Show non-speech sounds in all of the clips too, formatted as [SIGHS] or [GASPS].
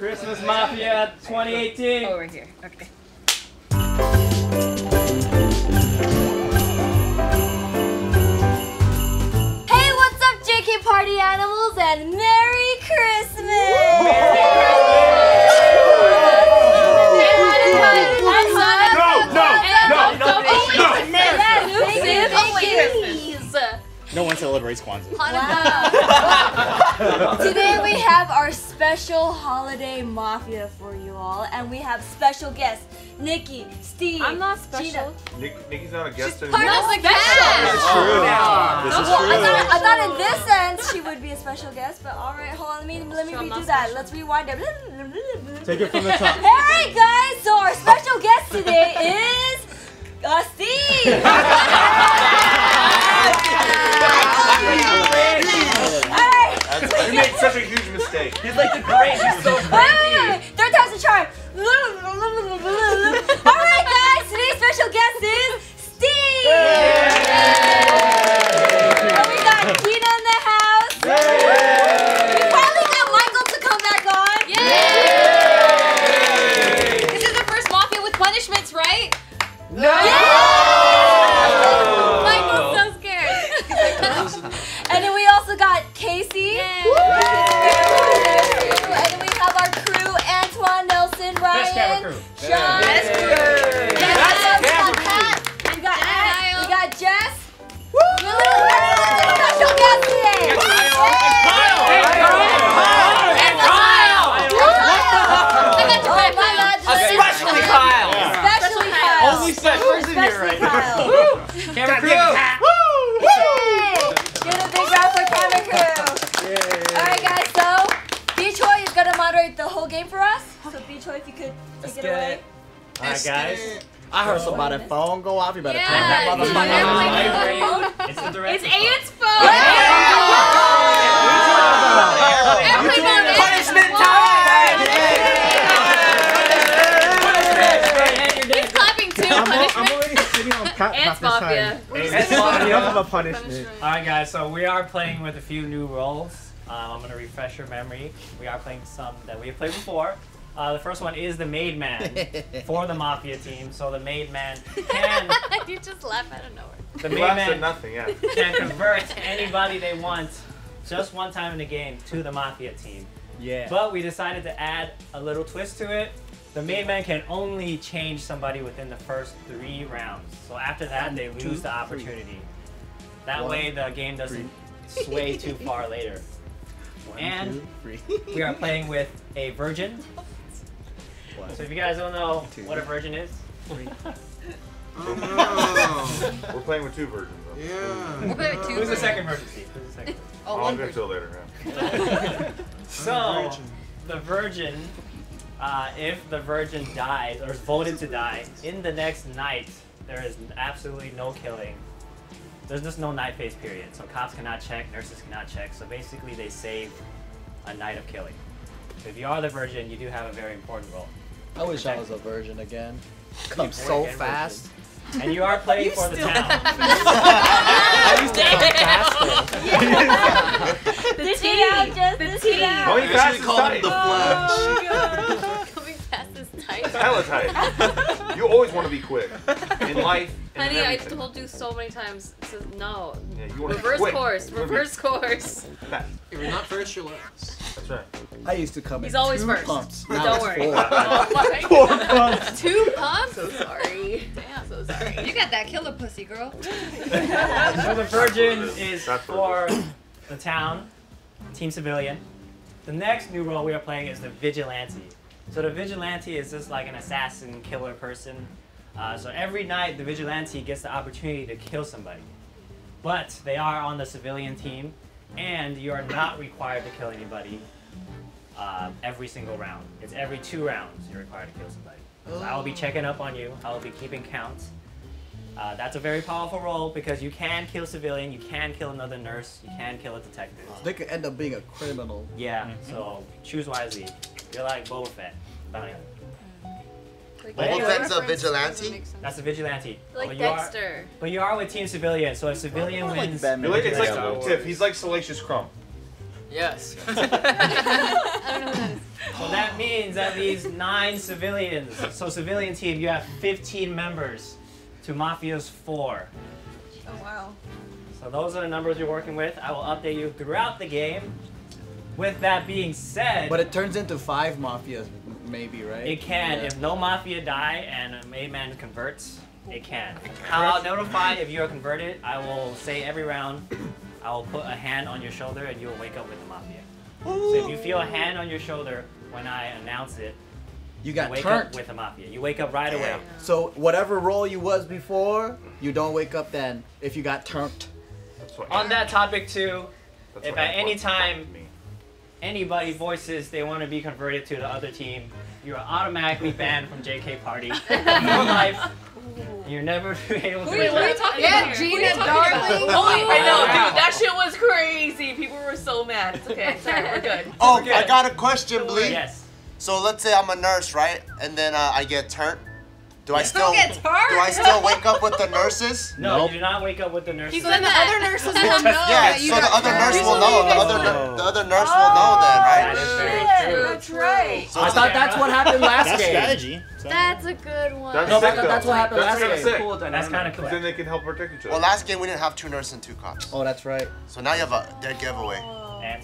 Christmas Mafia 2018. Over here. Okay. Hey, what's up, JK Party Animals, and Merry Christmas! No one celebrates Kwanzaa. [LAUGHS] Today we have our special holiday mafia for you all, and we have special guests Nikki, Steve. I'm not special. Nick, Nikki's not a guest Part anymore. of the This is true. This is Well, I true. thought, I thought in this sense she would be a special guest, but all right, hold on, let me let me So redo that. special? Let's rewind it. Take it from the top. All right, guys. So our special guest today is uh, Steve. [LAUGHS] [LAUGHS] All right. You made such a huge mistake. He's like the great. He's so Wait, wait, wait, wait. Third time's a charm. All right, guys. Today's special guest is Steve. And we got Gina in the house. We finally got Michael to come back on. This is the first mafia with punishments, right? Michael's crew. Sean. Best And then we got Pat. We got Ed. We got Jess. We have a special guest today. Oh my God, Especially Kyle. Especially Kyle. Only specials in here right now. Camera crew. Woo! Yay! Give a big round for camera crew. All gonna moderate the whole game for us. So, B Choi, if you could take it away. Alright, guys. I heard somebody's phone go off. You better Yeah. turn that motherfucker Yeah. on. It's the director. It's Aid's phone. Everyone, Punishment He's clapping too. I'm, al- I'm Punishment. already sitting on cat Ants half the Mafia. time. Enough of a punishment. Alright guys, so we are playing with a few new roles. Um, I'm gonna refresh your memory. We are playing some that we have played before. Uh, the first one is the Made Man [LAUGHS] for the Mafia team. So the Made Man [LAUGHS] can [LAUGHS] you just laugh out of nowhere. the You Made laughed Man nothing, yeah. can convert anybody they want just one time in the game to the Mafia team. Yeah. But we decided to add a little twist to it. The Made Man can only change somebody within the first three rounds. So after that, they lose two, the three. opportunity. That One, way, the game doesn't sway too far later. One, And- two, three. We are playing with a virgin. One, So if you guys don't know Two. what a virgin is, three. We're playing with two versions. Though. We're playing with two who's the second virgin? Who's the second? Oh, I'll get to it later. Yeah. [LAUGHS] So, the virgin, uh, if the virgin dies or is voted to die in the next night, there is absolutely no killing. There's just no night phase period. So cops cannot check, nurses cannot check. So basically, they save a night of killing. So if you are the virgin, you do have a very important role. I wish I was a virgin again. Come so Again, fast. And you are playing for the town. I used [LAUGHS] to come faster. [LAUGHS] The tea out, just the tea out. Going fast is tight. Oh, Coming fast tight. It's hella tight. You always want to be quick in [LAUGHS] life. Honey, I everything. told you so many times. Says no. Yeah, you want to Reverse quick. course. Reverse course. If you're not first, you're last. That's right. I used to come He's in always two first. pumps. Don't worry. four. [LAUGHS] Oh my [LAUGHS] pumps. Two pumps? So sorry. Damn, so sorry. You got that killer pussy, girl. so the virgin is That's for the town, team civilian. The next new role we are playing is the vigilante. So the vigilante is just like an assassin killer person. Uh, so every night the vigilante gets the opportunity to kill somebody. But they are on the civilian team, and you are not required to kill anybody uh, every single round. It's every two rounds you're required to kill somebody. So I will be checking up on you. I will be keeping count. Uh, that's a very powerful role because you can kill civilian, you can kill another nurse, you can kill a detective. They could end up being a criminal. Yeah, so choose wisely. You're like Boba Fett. bounty hunter. Mm. Like, Boba yeah, Fett's a vigilante? doesn't make sense. That's a vigilante. Like but you are, Dexter. but you are with Team Civilian, so if civilian like wins, Batman. You're like, it's Yeah. like Tiff. He's like Salacious Crumb. Yes. [LAUGHS] I don't know who that is. [LAUGHS] So that means that leaves nine civilians. So civilian team, you have 15 members to Mafia's four. Oh wow. So those are the numbers you're working with. I will update you throughout the game. With that being said, But it turns into five mafias, maybe, right? it can. Yeah. If no Mafia die and a main man converts, it can. [LAUGHS] How I'll notify if you are converted, I will say every round, I will put a hand on your shoulder and you will wake up with the Mafia. So if you feel a hand on your shoulder when I announce it, You you got wake turned. up with a Mafia. You wake up right away. So whatever role you was before, you don't wake up then. If you got turned. That's what On that topic too, that's if at any time- told me. Anybody voices they want to be converted to the other team, you are automatically banned from JK Party [LAUGHS] for life. You're never [LAUGHS] able to. Wait, what are you talking Yeah, about? Gina What are you? Darling. Holy, [LAUGHS] I know, dude. That shit was crazy. People were so mad. It's okay. Sorry, we're good. Oh, We're I got a question, Blee. Yes. So let's say I'm a nurse, right? And then uh, I get turned. Do I still Who gets do I still wake up with the nurses? [LAUGHS] No, Nope. you do not wake up with the nurses. He's So then the other nurses [LAUGHS] will know Yeah, that you so the other nurse will know. The other the other nurse will know then, That right? is very true. That's right. So I thought like- that's what happened last That's game. strategy. That's a good one. That's No, sick, but though. that's what happened That's last kinda game. sick. Cool That's kind of Because cool. then they can help protect each other. well, last game we didn't have two nurses and two cops. Oh, that's right. So now you have a dead giveaway. And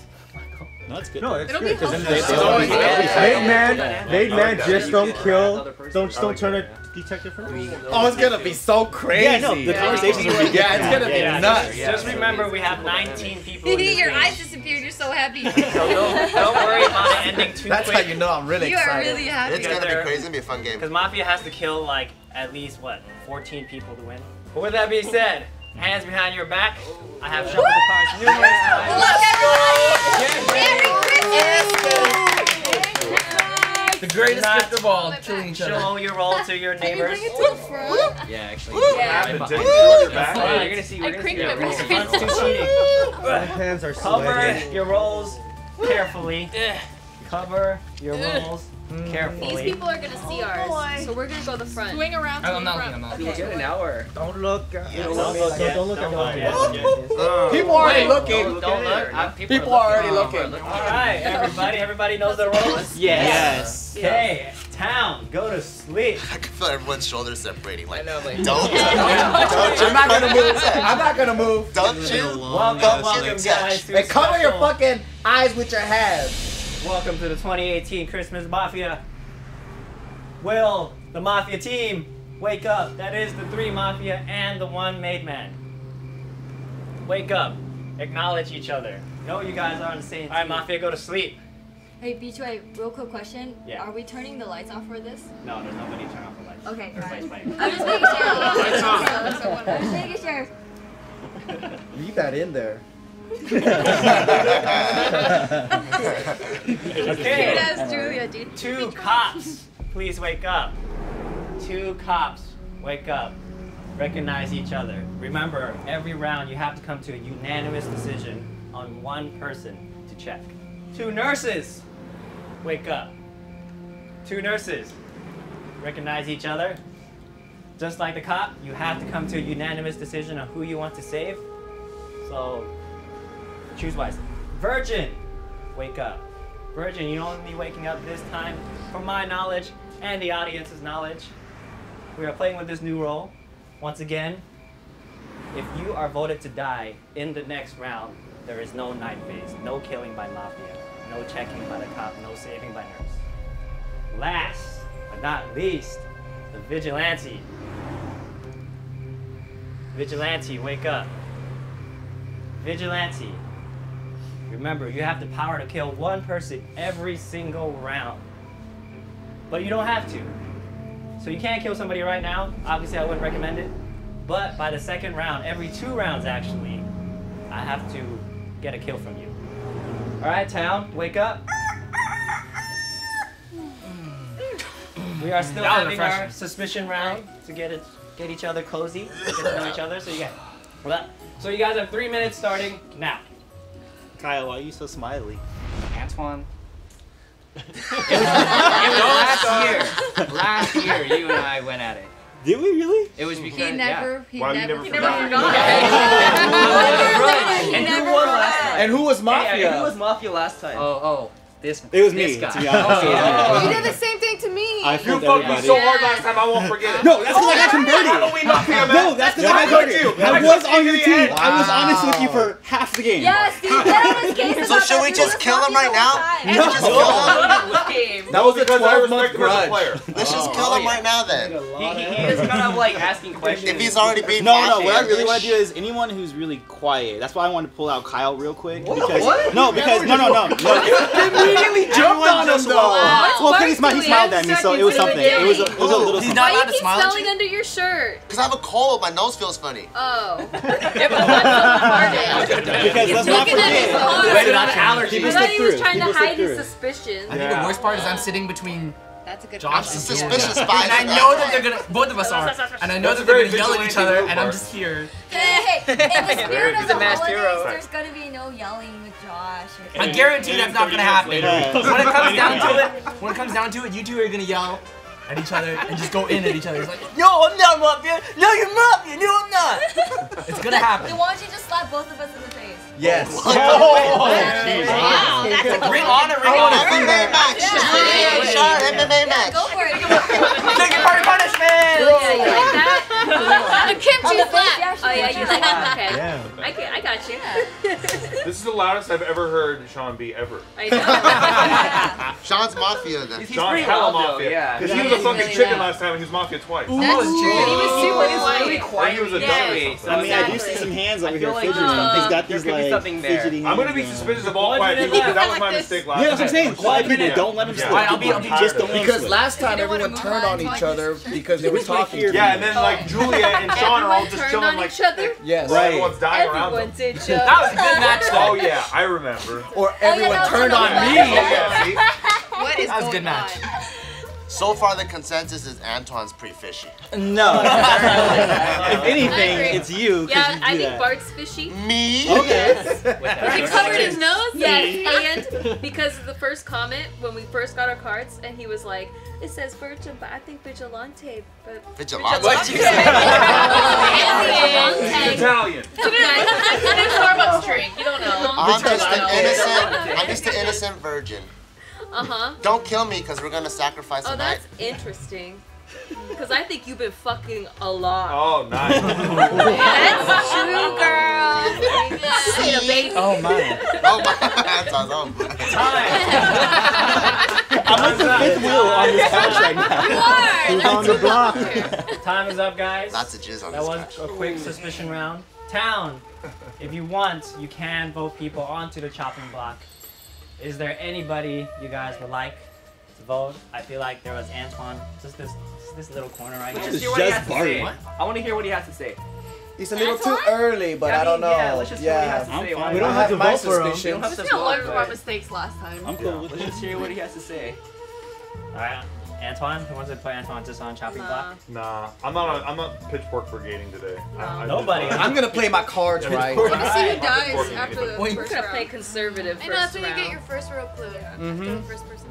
No, that's good. No, it's It'll good. be 'cause then helpful. they, they all- yeah. Made man, made man, just don't kill. Don't just don't turn a detective for nothing. Oh, it's gonna be so crazy. Yeah, no, the conversations will be Yeah, it's gonna be nuts. just, just remember we have 19 people in [LAUGHS] this Your eyes disappeared. You're so happy. So don't, don't worry about it ending too That's how you know I'm really excited. you are really happy. It's gonna be crazy. It's gonna be a fun game. Because Mafia has to kill like at least what 14 people to win. But with that being said, hands behind your back. I have shuffled the cards numerous times. Look, everybody! Merry Christmas! The greatest Not gift of all, killing each other. Show your roll to your neighbors. Yeah, actually. Yeah. The dick on your back. Yeah, you're gonna see. You're gonna see. it rolls. right Front's too cheating. My hands are sweaty. Cover your rolls carefully. Cover your rolls These carefully. people are gonna see ours, so we're gonna go the front. Swing around to I'm the not front. looking, I'm not We'll get an hour. Don't look. uh, Don't look yet. Don't look at Don't look yet. Uh, People are already looking. Don't, don't look. Uh, People are already looking. All right, everybody. Everybody knows their roles. Yes. yes. Okay, town. Go to sleep. I can feel everyone's shoulders separating. Like, I know, like. don't, [LAUGHS] don't you I'm not gonna move. I'm not gonna move. Don't you? Welcome, Don't welcome, guys. And cover your fucking eyes with your hands. Welcome to the 2018 Christmas Mafia. Will the Mafia team wake up? That is the three Mafia and the one Made Man. Wake up. Acknowledge each other. Know you guys are on the same team. All right, Mafia, go to sleep. Hey, B Choi, real quick question. Yeah. Are we turning the lights off for this? No, there's nobody turn off the lights. Okay, Everybody's alright. playing. I'm just making sure. Lights off. I'm [LAUGHS] just making sure. Leave that in there. Okay. Julia. Two cops, please wake up. Two cops, wake up. Recognize each other. Remember, every round you have to come to a unanimous decision on one person to check. Two nurses, wake up. Two nurses, recognize each other. Just like the cop, you have to come to a unanimous decision on who you want to save. So, choose wisely. Virgin, wake up. Virgin, you only waking up this time, from my knowledge and the audience's knowledge. We are playing with this new role. Once again, if you are voted to die in the next round, there is no night phase, no killing by mafia, no checking by the cop, no saving by nurse. Last but not least, the vigilante. Vigilante, wake up. Vigilante, Remember, you have the power to kill one person every single round. But you don't have to. So you can't kill somebody right now. Obviously, I wouldn't recommend it. But by the second round, every two rounds actually, I have to get a kill from you. Alright, town, wake up. We are still having our suspicion round to get it, get each other cozy, get to know each other. So you well, so you guys have three minutes starting now. Kyle, why are you so smiley? Antoine. it was, [LAUGHS] it was last year. Last year, you and I went at it. Did we really? It was because He never, he Wow, you never, never He never forgot. forgot. And who won last time? And who was Hey, Mafia? who was Mafia last time? Oh, oh. This. It was this me, guy. to be honest. It was me. You did the same thing to me. I You fooled fucked me so hard last time, I won't forget it. No, that's because I got converted. Halloween Mafia, man. No, that's because I got converted. you? I I was on your team. the I was honest with you for half the game. Yeah, Steve, get on case So should we just kill him right now? whole time. Should we just kill him? game. That was That was a because I respect him as a player. Let's just Oh, kill him right now then. He, he, he is kind of like asking questions. If he's already being No, no. What I really want to do is anyone who's really quiet. That's why I wanted to pull out Kyle real quick. Because What? no, because no, no, no, [LAUGHS] no. immediately jumped on him though. Well, because he smiled, he smiled at me, so it was something. It was a, it was a little He's something. not Why allowed you keep smile smelling under your shirt? Because I have a cold. My nose feels funny. Oh. [LAUGHS] Because Because let's not looking at his forget. Wait, not allergies. People I thought slip he was through. trying to hide his suspicions. I think the worst part is I'm sitting between That's a good Josh question. and Suspicious Julia. spies. And I know that they're gonna, both of us are, and I know That's that they're very gonna yell at each other, and I'm just here. Hey, hey, in the spirit of the a masked holidays, hero. there's gonna be no yelling with Josh. Or I guarantee that's not gonna happen. Yeah. When it comes down to it, [LAUGHS] when it comes down to it, you two are gonna yell at each other and just go in at each other. It's like, no, I'm not mafia. No, you're mafia. No, I'm not. It's gonna Then happen. why don't you just slap both of us in the face? Yes. Wow, that's a Ring on it, ring on it. MMA match. Julia and Sean, MMA match. Go for it. Take it for [LAUGHS] punishment. Yeah, [LAUGHS] you like that? a On kimchi the face, flap. yeah, Oh yeah, you like that? Okay. Yeah. I, can, I got you. [LAUGHS] This is the loudest I've ever heard Sean be ever. I know. Sean's mafia then. He's Sean pretty hella loud, though, mafia. yeah. Because Yeah, he was a fucking chicken last time and he was mafia twice. That's true. He was super He's really quiet. Or he was a dummy or Wait, something. I mean, I do see some hands over here like, fidgeting. He's got these like something there. I'm gonna be suspicious of all quiet people because that was my mistake last Yeah, that's what I'm time. saying. Quiet people, Yeah. don't let them Yeah. slip. I'll be- Just don't Because last time You don't wanna everyone turned on, on so I each other because they were [LAUGHS] talking Yeah, and then like Julia and [LAUGHS] Sean are all just turned chilling like each other. Yes. Right. everyone's dying around Everyone them. [LAUGHS] That was a good match, though. Oh yeah, I remember. Or everyone turned on me. one. Oh yeah, see? What is That was a good going match. On? So far, the consensus is Antoine's pretty fishy. No. [LAUGHS] if anything, it's you. Yeah, you I think that. Bart's fishy. Me? Okay. He covered his nose. Yes, and because of the first comment when we first got our cards, and he was like, "It says Virgin, but I think Vigilante." But Vigilante. What [LAUGHS] you Vigilante. [LAUGHS] Italian. It's a Starbucks drink. You don't know. I'm just an innocent. I'm just an innocent virgin. Uh huh. Don't kill me because we're gonna sacrifice Oh, a night. that's interesting. Because I think you've been fucking a lot. Oh nice. That's true, girl. See? Need a baby. Oh my. Oh my. Antoine's oh my. I'm like the fifth wheel on this couch right now. You are. Who's That's on the too block? Time is up, guys. Lots of jizz on That this was couch. a quick suspicion round. Town, if you want, you can vote people onto the chopping block. Is there anybody you guys would like to vote? I feel like there was Antoine. Just this, just this little corner right Let's here. just It's hear what he just has to say. What? I want to hear what he has to say. He's a little too early, but Yeah, I don't know. Yeah, let's just hear what he has to I'm say. fine. We don't have have to my vote for him. We don't suspicions. have to Let's not learn vote, from our mistakes last time. I'm cool with Let's just hear what he has to say. All right, Antoine. Who wants to put Antoine just on chopping block? Nah, I'm not. On, I'm not pitchfork brigading today. I, I Nobody. Just, I'm gonna play my cards Yeah, right. pitchfork. Let's see who [LAUGHS] Alright. dies after the Wait. first We're round. gonna play conservative I know that's when you get your first real clue. Mm-hmm. First person.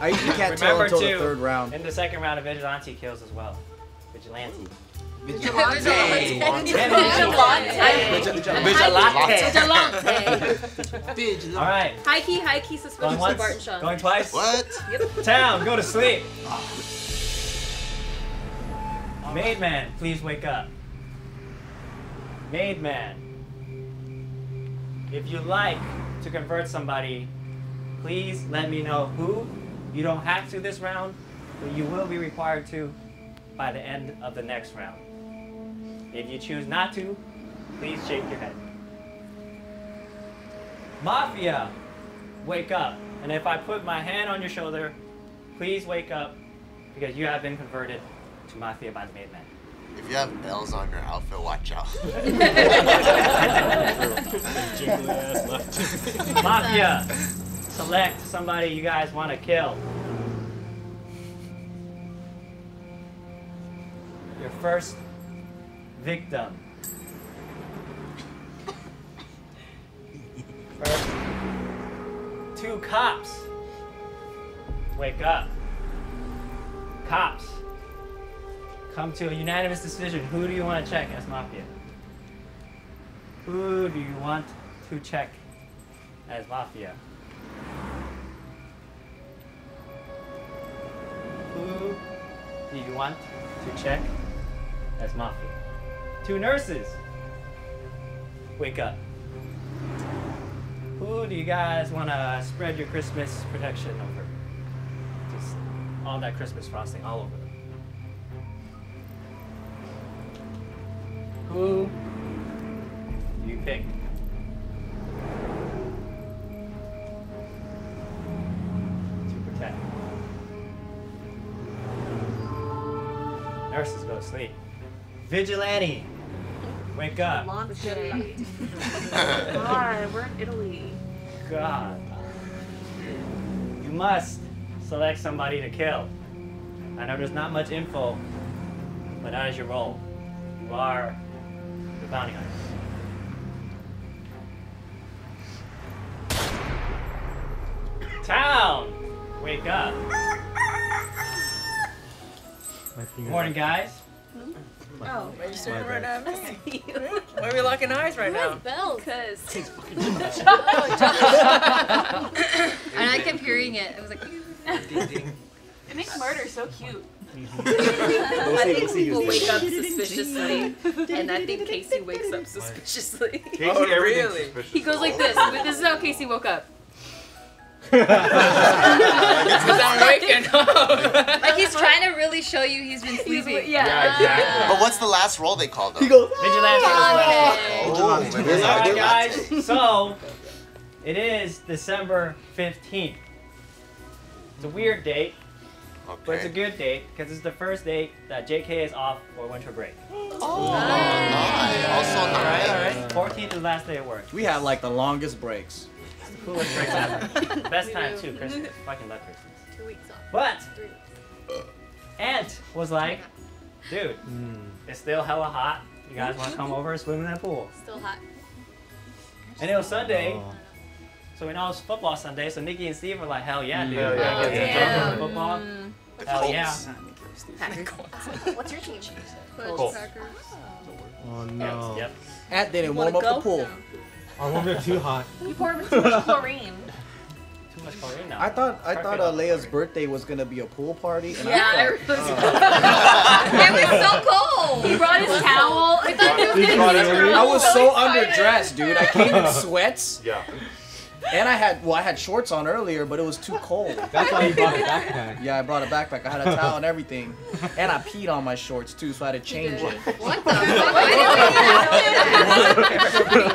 I usually can't tell until to, the third round. in the second round of vigilante kills as well. Vigilante. Vigilante. Vigilante. Vigilante. All right, High key, high key going suspicious of once, Bart Sean. going twice. What? Town, go to sleep. Made man, please wake up. Made man. If you like to convert somebody, please let me know who. You don't have to this round, but you will be required to by the end of the next round. If you choose not to, please shake your head. Mafia, wake up. And if I put my hand on your shoulder, please wake up because you have been converted to Mafia by the Made Man. If you have bells on your outfit, watch out. [LAUGHS] Mafia, select somebody you guys want to kill. Your first victim. First, two cops wake up. Cops come to a unanimous decision. Who do you want to check as mafia? Who do you want to check as mafia? Who do you want to check as mafia? Two nurses. Wake up. Who do you guys want to spread your Christmas protection over? Just all that Christmas frosting all over them. Who do you pick? To protect. Nurses go to sleep. Vigilante! Wake up. Laundry. [LAUGHS] God, we're in Italy. God. You must select somebody to kill. I know there's not much info, but that is your role. You are the bounty hunter. Town! Wake up. Morning, guys. Oh, Why are [LAUGHS] you staring right at me? Why are we locking eyes right now? Bells. Because. and [LAUGHS] I kept hearing it. It was like. [LAUGHS] It makes murder so cute. I think people wake up suspiciously, and I think Casey wakes up suspiciously. Casey, Oh, really? He goes like this. This is how Casey woke up. Because I'm waking up. [LAUGHS] Like he's trying to really show you he's been sleeping. Yeah, exactly. But what's the last role they called him? He goes. Vigilante. Oh, Alright, guys. So, it is December 15th. It's a weird date, but it's a good date because it's the first date that JK is off for winter break. Oh, nice. Also Alright, nice. alright. 14th is the last day of work. We had like the longest breaks. It's the coolest break ever. Best time too, Christmas. Fucking love Christmas. Two weeks off. But Three weeks. Ant was like, dude, hmm. it's still hella hot. You guys want to come over and swim in that pool? Still hot. And it was Sunday. Oh. So we know it's football Sunday, so Nikki and Steve were like, hell yeah, dude. Hell yeah. We're gonna Yeah. drunk football. The Hell yeah. [LAUGHS] What's your team? Colts. Oh, oh Yes, Yep. Ant didn't warm up go? the pool. I won't too hot. You pour too much chlorine. Too much chlorine now. I thought I thought uh, Leia's birthday was gonna be a pool party, and Yeah, I everyone's It was so cold. He brought his towel. I thought he was gonna be. I was so excited. underdressed, dude. I came in sweats, Yeah. And I had well, I had shorts on earlier, but it was too cold. That's why you bought a backpack. Yeah, I brought a backpack. I had a towel and everything, and I peed on my shorts too, so I had to change it. What the? Why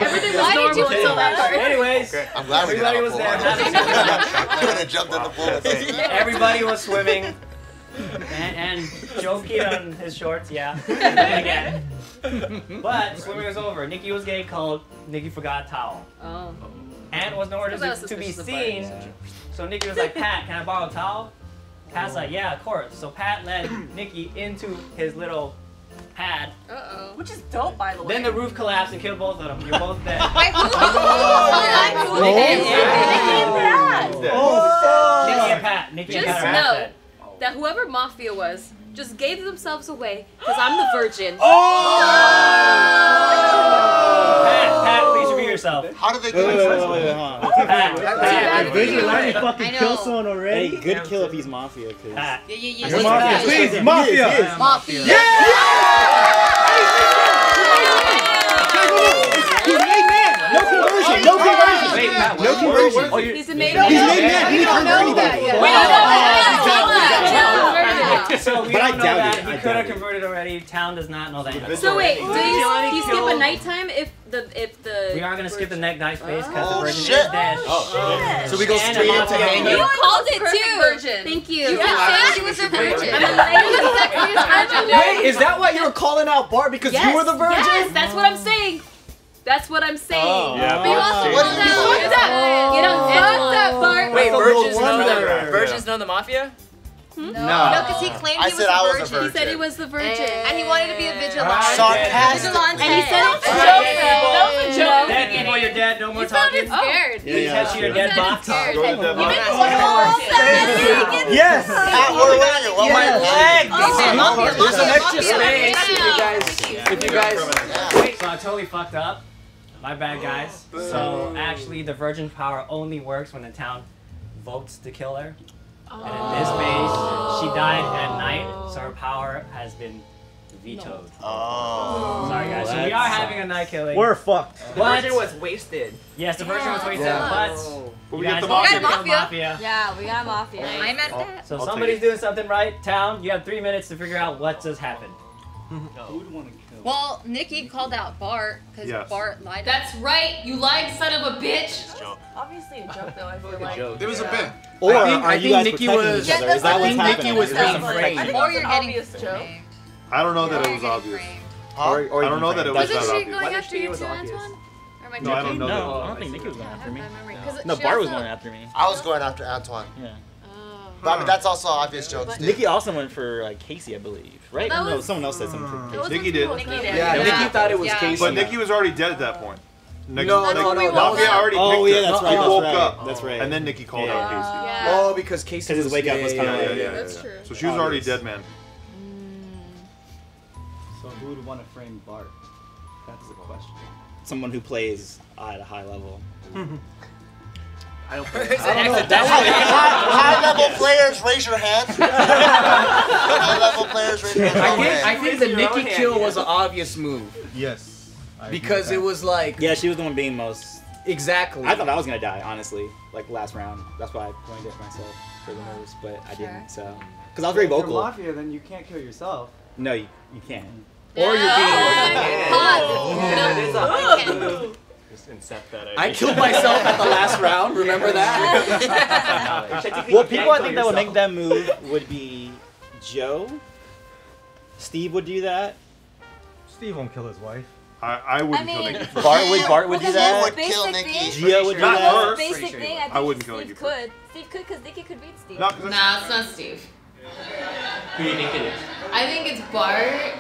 Everything was did you normal until that part. Anyways, Okay. I'm glad we Everybody was there. [LAUGHS] I could have jumped in the pool with everybody was swimming. And, and Joe peed on his shorts, yeah. I get it. But swimming was over. Nikki was getting cold. Nikki forgot a towel. Oh. Ant was nowhere Because to, was to be suspicious of seen. So Nikki was like, Pat, can I borrow a towel? Pat's like, yeah, of course. So Pat led [COUGHS] Nikki into his little pad. Uh oh. Which is dope, by the way. Then the roof collapsed and killed both of them. You're both dead. [LAUGHS] Wait, who? Oh, He's dead. Nikki and Pat. Nikki and Just Pat know that whoever Mafia was just gave themselves away because I'm the virgin. [GASPS] Oh! Pat, Pat, please repeat yourself. How did they Wait, do wait, it? I fucking know. killed someone Hey, good kill if he's mafia, cause. Yeah, yeah, yeah. You're mafia, please, mafia. Mafia. He's made man. No conversion. No conversion. Wait, No conversion. Oh, He's a maid. He's made man. He We didn't don't know that yet. We don't know that. We don't know that. [LAUGHS] So we But don't know doubt that. it. He I could doubt have it. converted already. Town does not know that yet. So wait, do you, do you skip a killed- nighttime if the if the We are gonna skip the neck knife phase because the Oh, virgin shit. is dead. Oh, oh So we go straight into hanging. You called it too. virgin. Thank you. You You can said she was a I'm virgin. I'm a Wait, is that why you were calling out Bart because Yes, you were the virgin? Yes, that's what I'm saying. That's what I'm saying. Oh. Yeah, But you Bart's also shady. called out. Fucked up. You know, fucked up, Bart. Wait, virgins know the virgins know the mafia? Hmm? No, No. because he claimed I he was said I was a a virgin. virgin. He said he was the virgin. And he wanted to be a vigilante. Alright. Sarcastic. Vigilante. And he said it's a Alright, joke. people. That was a joke. Dead people, you're dead. No more You sounded talking. scared. Yeah, Please yeah. head to your dead box. Go to the You box. make one Yes. Pat, where were you? My my leg. Mafia, There's some mafia, extra mafia. space if you guys. If you guys. Wait, so I totally fucked up. My bad, guys. So actually, the virgin power only works when the town votes to kill her. And in this phase, she died at night, so her power has been vetoed. Oh. Sorry guys. So we are having a night killing. We're fucked. The But version was wasted. yes, the version was wasted, Yeah. but But we got guys the all mafia. got Mafia. mafia. Yeah, we got mafia. I'm at that. So I'll somebody's doing something right. Town, you have three minutes to figure out what just happened. [LAUGHS] Who would want to kill? Well, Nikki called out Bart because Yes. Bart lied. That's right, you lied, son of a bitch. Obviously a joke though. I feel like. joke. There was a bit. Or I think- are I think guys Nikki was- each other? Yeah, Is that that's what's what I think happening? Nikki was being that what- framed. I think Or was you're getting obvious joke. framed. I don't know that it was obvious. Huh? Or- or I don't know that it was obvious. Wasn't she going after you she too. Antoine? Or am I No, I don't know No, that. I don't think Nikki was going I after me. bad No, she Bart was going after me. I was going after Antoine. Yeah. Oh. But I mean, that's also obvious jokes, dude. Nikki also went for like Casey, I believe. Right? That no, was- someone else said something. for That hmm. Nikki did. Nikki did. Yeah, Yeah. Nikki thought it was Yeah. Casey. But Nikki was already dead at that point. Nikki, No, Nikki, no, no, we that woke was- Mafia already Oh picked yeah, her. that's right. He That's woke right. up. That's right. And then Nikki called Yeah. out Casey. Oh, yeah. Oh, because Casey Because his was wake up was yeah, kinda- Yeah, yeah, yeah. That's yeah. true. So she was already Obvious. dead, man. Hmm. So who would want to frame Bart? That's the question. Someone who plays at a high level. [LAUGHS] I don't [LAUGHS] play. I don't know. High level players, raise your hand. [LAUGHS] High level players, raise your hand. I think, I think the Nikki kill was an obvious move Yes. because it was like Yeah, she was the one being most. exactly. I thought I was gonna die, honestly. Like last round. That's why I pointed at myself for the nerves, but I didn't. So, because I was very If you're vocal. Mafia, then you can't kill yourself. No, you, you can't. or you're being. That is No. Just incept that I killed myself at the last [LAUGHS] round. Remember that? [LAUGHS] Well, people I think that would make that move would be Joe. Steve would do that. Steve won't kill his wife. I, I wouldn't I mean, kill Nikki [LAUGHS] first. Bart would Bart would do that. most Would kill Nikki. thing- Geo would do Not the that. most first. basic thing, you I I wouldn't kill Steve Nikki could. Steve could, because Nikki could beat Steve. No, because Nah, it's not Steve. Who do you think it is? I think it's Bart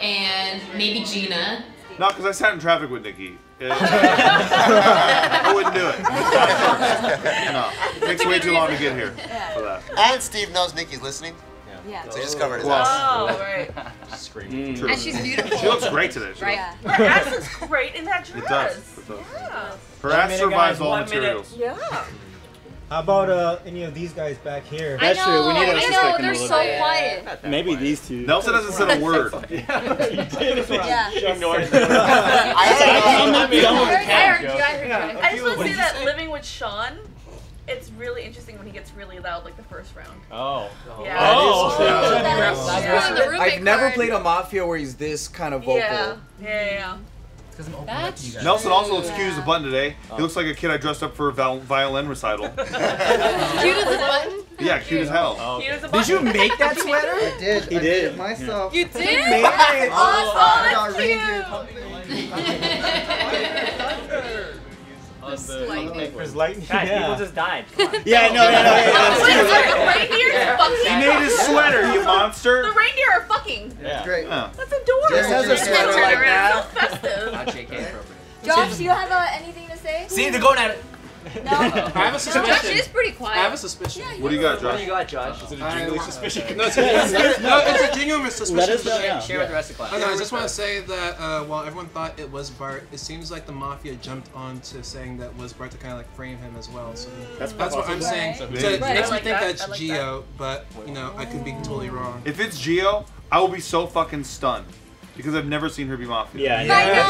and maybe Gina. Not because I sat in traffic with Nikki. [LAUGHS] I wouldn't do it. no, it takes way too long to get here for that. And Steve knows Nikki's listening, Yeah. so he just oh. covered his Well, ass. Oh, right. [LAUGHS] Screaming. Mm. True. And she's beautiful. She looks great today. She Right. looks- Yeah. Her ass looks great in that dress. It does. It does. Yeah. Her One ass survives guys, all one minute. materials. Yeah. How about uh, any of these guys back here? That's know, true. We need to I suspect know. them a They're so bit. quiet. Maybe these two. Nelson hasn't said a word. [LAUGHS] Yeah. Ignored. [LAUGHS] I I don't know. heard, I heard you. I heard you. I just want to say that living with Sean, it's really interesting when he gets really loud, like the first round. Oh. Yeah. Oh. Yeah. Throwing the roommate I've never played a mafia where he's this kind of vocal. Yeah. Yeah. yeah. That's Nelson also excused the button today. He looks like a kid I dressed up for a violin recital. [LAUGHS] cute as a button. Yeah, cute as hell. Oh. He was a Did you make that [LAUGHS] sweater? I did. He I did. it myself. You did? I Oh, got that's [LAUGHS] reindeer There's lightning. Guys, yeah. people just died. Yeah, no, no, no. yeah, that's Wait, true. wait, the reindeer is fucking. He made his sweater, you monster. The reindeer are fucking. Yeah. Great. Yeah. That's adorable. Just has a sweater like that. So festive. Not JK. Josh, do you have uh, anything to say? See, they're going at it. [LAUGHS] No. I have a Josh is suspicion. pretty quiet. I have a suspicion. What do you got, Josh? What do you got, Josh? Is it a jingly suspicion? No, it's, [LAUGHS] it's, it's, no, it's a genuine suspicion. Let us for know sure. now. Share with the rest of the class. Okay, I just want to say that uh, while everyone thought it was Bart, it seems like the mafia jumped on to saying that was Bart to kind of like frame him as well. So That's that's what I'm possible. saying. So it Right. makes me like think that. that's like Geo, but you know I could be totally wrong. If it's Geo, I will be so fucking stunned because I've never seen her be mafia. Yeah, I yeah. know.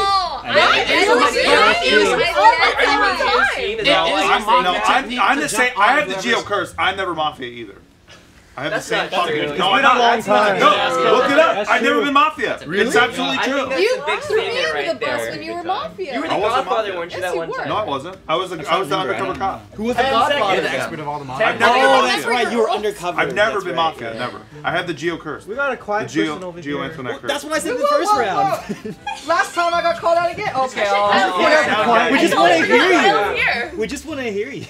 I know. I, It I is don't like- see it it. is- I- it I- is- I- It is- No, It is I'm, a no, mafia I'm, technique I'm to the same. jump I on have the Geo whoever's- curse. I'm never mafia either. I have That's the same not- that's fucking. really- no, It's I'm been a not. long time. No, That's look it up. That's I've never true. been mafia. Really? It's absolutely I true. think that's You a big threw me under right the bus there. when you were mafia. You were the wasn't godfather, mafia. weren't you, Yes, that you one were. time? No, I wasn't. I was. A, I was the remember, I undercover cop. Who was the Ten godfather? seconds. then? Expert of all the I've mafia. never Oh, been that's mafia. right. You were undercover. I've never That's been right, mafia. Never. I have the Geo curse. We got a quiet person Geo, over Geo. Antoinette curse. That's what I said in the first round. [LAUGHS] Last time I got called out again. Okay, I I'll. was quiet. We just want to hear you. We just want to hear you.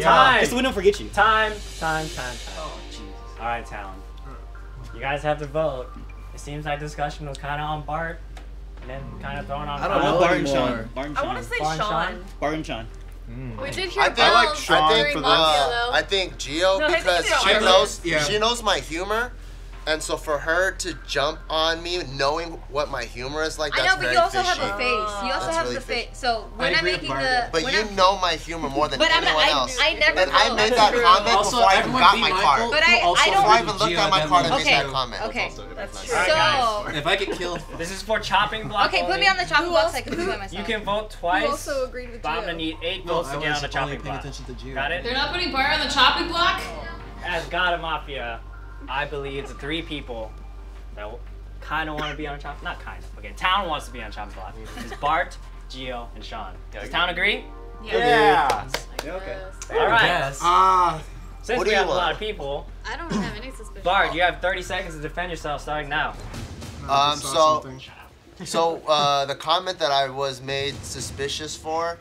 Time. Just so we don't forget you. Time, time, time, time. All right, town. You guys have to vote. It seems like discussion was kind of on Bart, and then kind of thrown on. I don't I know want Bart and. Sean. Bart and I want to say Barn Sean. Sean? Bart and Sean. We did hear I think, I like Sean I think, for Mafia, uh. I think Geo No, I think because she knows. Yeah. she knows my humor, And so for her to jump on me, knowing what my humor is like, I that's know, but very you also fishy. have a face. You also That's have really the fishy. face. So when I'm making Barbie. the But when you I'm, know my humor more than But I'm anyone I- else. I never And I know. made That's that true. comment Also, before I even got my mindful card. But I- I don't- Before I even looked at my card and made that comment. okay. That's true. So- If I get killed, This is for chopping block. Okay, put me on the chopping block. I can do it by myself. You can vote twice. also agreed with but I'm gonna need eight votes I to get on the only chopping paying block. attention to Geo. Got it? They're not putting Bart on the chopping block? As God of Mafia, I believe the three people that kind of want to be on a chopping not kind of. Okay, Town wants to be on a chopping block. It's Bart, Geo, and Sean. Does Town agree? Yeah. okay. All right. Yes. Ah. Since we do you have a lot of people, I don't have any suspicion. Bart, you have 30 seconds to defend yourself starting now. Um, so, so uh, the comment that I was made suspicious for,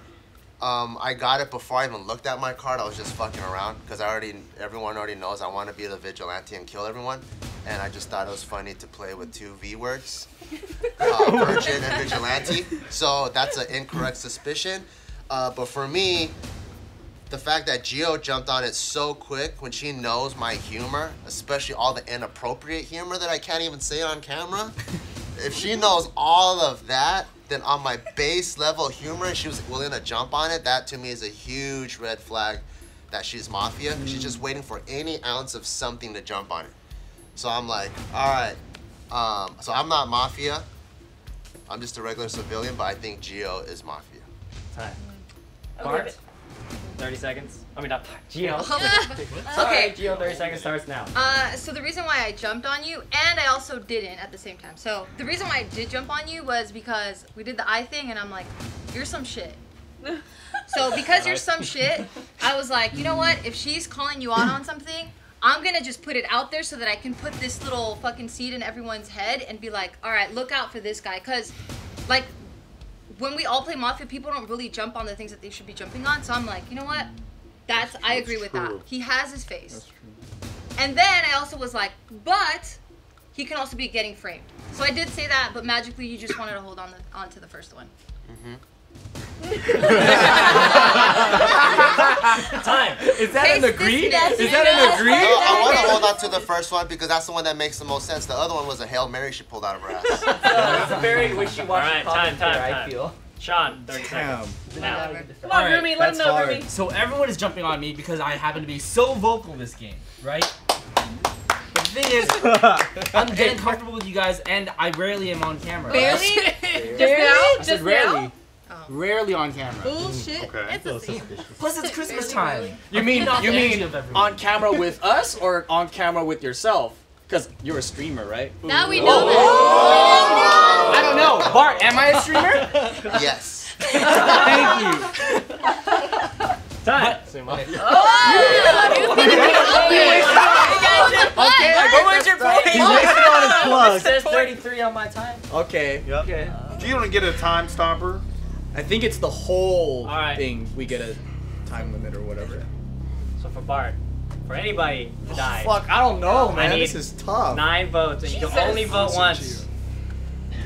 um, I got it before I even looked at my card. I was just fucking around because I already, everyone already knows I want to be the vigilante and kill everyone, and I just thought it was funny to play with two V words, [LAUGHS] uh, virgin and vigilante. So that's an incorrect suspicion. Uh, but for me, the fact that Geo jumped on it so quick when she knows my humor, especially all the inappropriate humor that I can't even say on camera, if she knows all of that, then on my base level humor, she was willing to jump on it. That to me is a huge red flag that she's mafia. She's just waiting for any ounce of something to jump on it. So I'm like, all right. Um, so I'm not mafia. I'm just a regular civilian, but I think Geo is mafia. Time. Bart, 30 seconds. I mean, not Geo. [LAUGHS] [LAUGHS] Okay. [LAUGHS] Geo, 30 seconds starts now. Uh, so the reason why I jumped on you, and I also didn't at the same time. So the reason why I did jump on you was because we did the eye thing, and I'm like, you're some shit. So because you're some shit, I was like, you know what? If she's calling you out on something, I'm gonna just put it out there so that I can put this little fucking seed in everyone's head and be like, all right, look out for this guy, cause like when we all play Mafia, people don't really jump on the things that they should be jumping on. So I'm like, you know what? That's I agree with that. He has his face. And then I also was like, but he can also be getting framed. So I did say that, but magically you just wanted to hold on the, on to the first one. Mm-hmm. Time. Is that an Taste agree? Is that an agree? I, I want to hold on to the first one because that's the one that makes the most sense. The other one was a Hail Mary she pulled out of her ass. [LAUGHS] It's a very wishy-washy All right, time, comment time, I feel. Sean, 30 Damn. seconds. Now. Come on, Rumi, let him know, Rumi. So everyone is jumping on me because I happen to be so vocal this game, right? The thing is, [LAUGHS] I'm getting comfortable with you guys, and I rarely am on camera. Barely? Just now? I said Just now? Rarely on camera. Bullshit. Mm, okay. It's the same. Plus, it's Christmas time. You mean you mean on camera with us or on camera with yourself? Because you're a streamer, right? Now we know oh. I don't know. Bart, am I a streamer? [LAUGHS] yes. Thank you. Time. Okay, what was your point? He's wasting on his [LAUGHS] It says 33 on my time. Okay. Okay. Do you want to get a time stopper? I think it's the whole All right. thing. We get a time limit or whatever. So for Bart, for anybody to oh, die, Fuck, I don't know, I man. need This is tough. nine votes, and you can only vote once.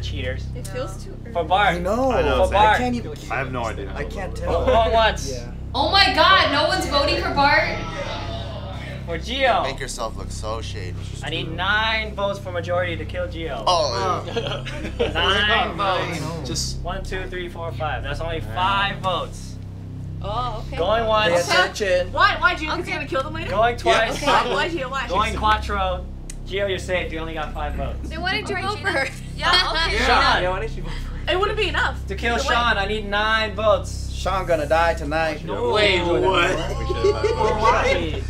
Cheaters. It feels too early. For Bart. I know. I know, For. Bart. I can't even. I have no idea. I can't Vote tell. once. Yeah. Oh my god, no one's voting for Bart? For Geo. Make yourself look so shady. I need nine votes for majority to kill Geo. Oh, Nine votes. Just One, two, three, four, five. That's only five votes. Oh, okay. Going Pay once. attention. Why? Why? Geo? Because you're gonna kill them later? Going twice. Why? Why, Geo? Why? [LAUGHS] Going quattro. Geo, you're safe. You only got five votes. Then [LAUGHS] why did you vote for her? Yeah, okay. Sean. It wouldn't be enough. To kill Wait. Sean, I need nine votes. Sean gonna die tonight. Wait, what? For [LAUGHS] why?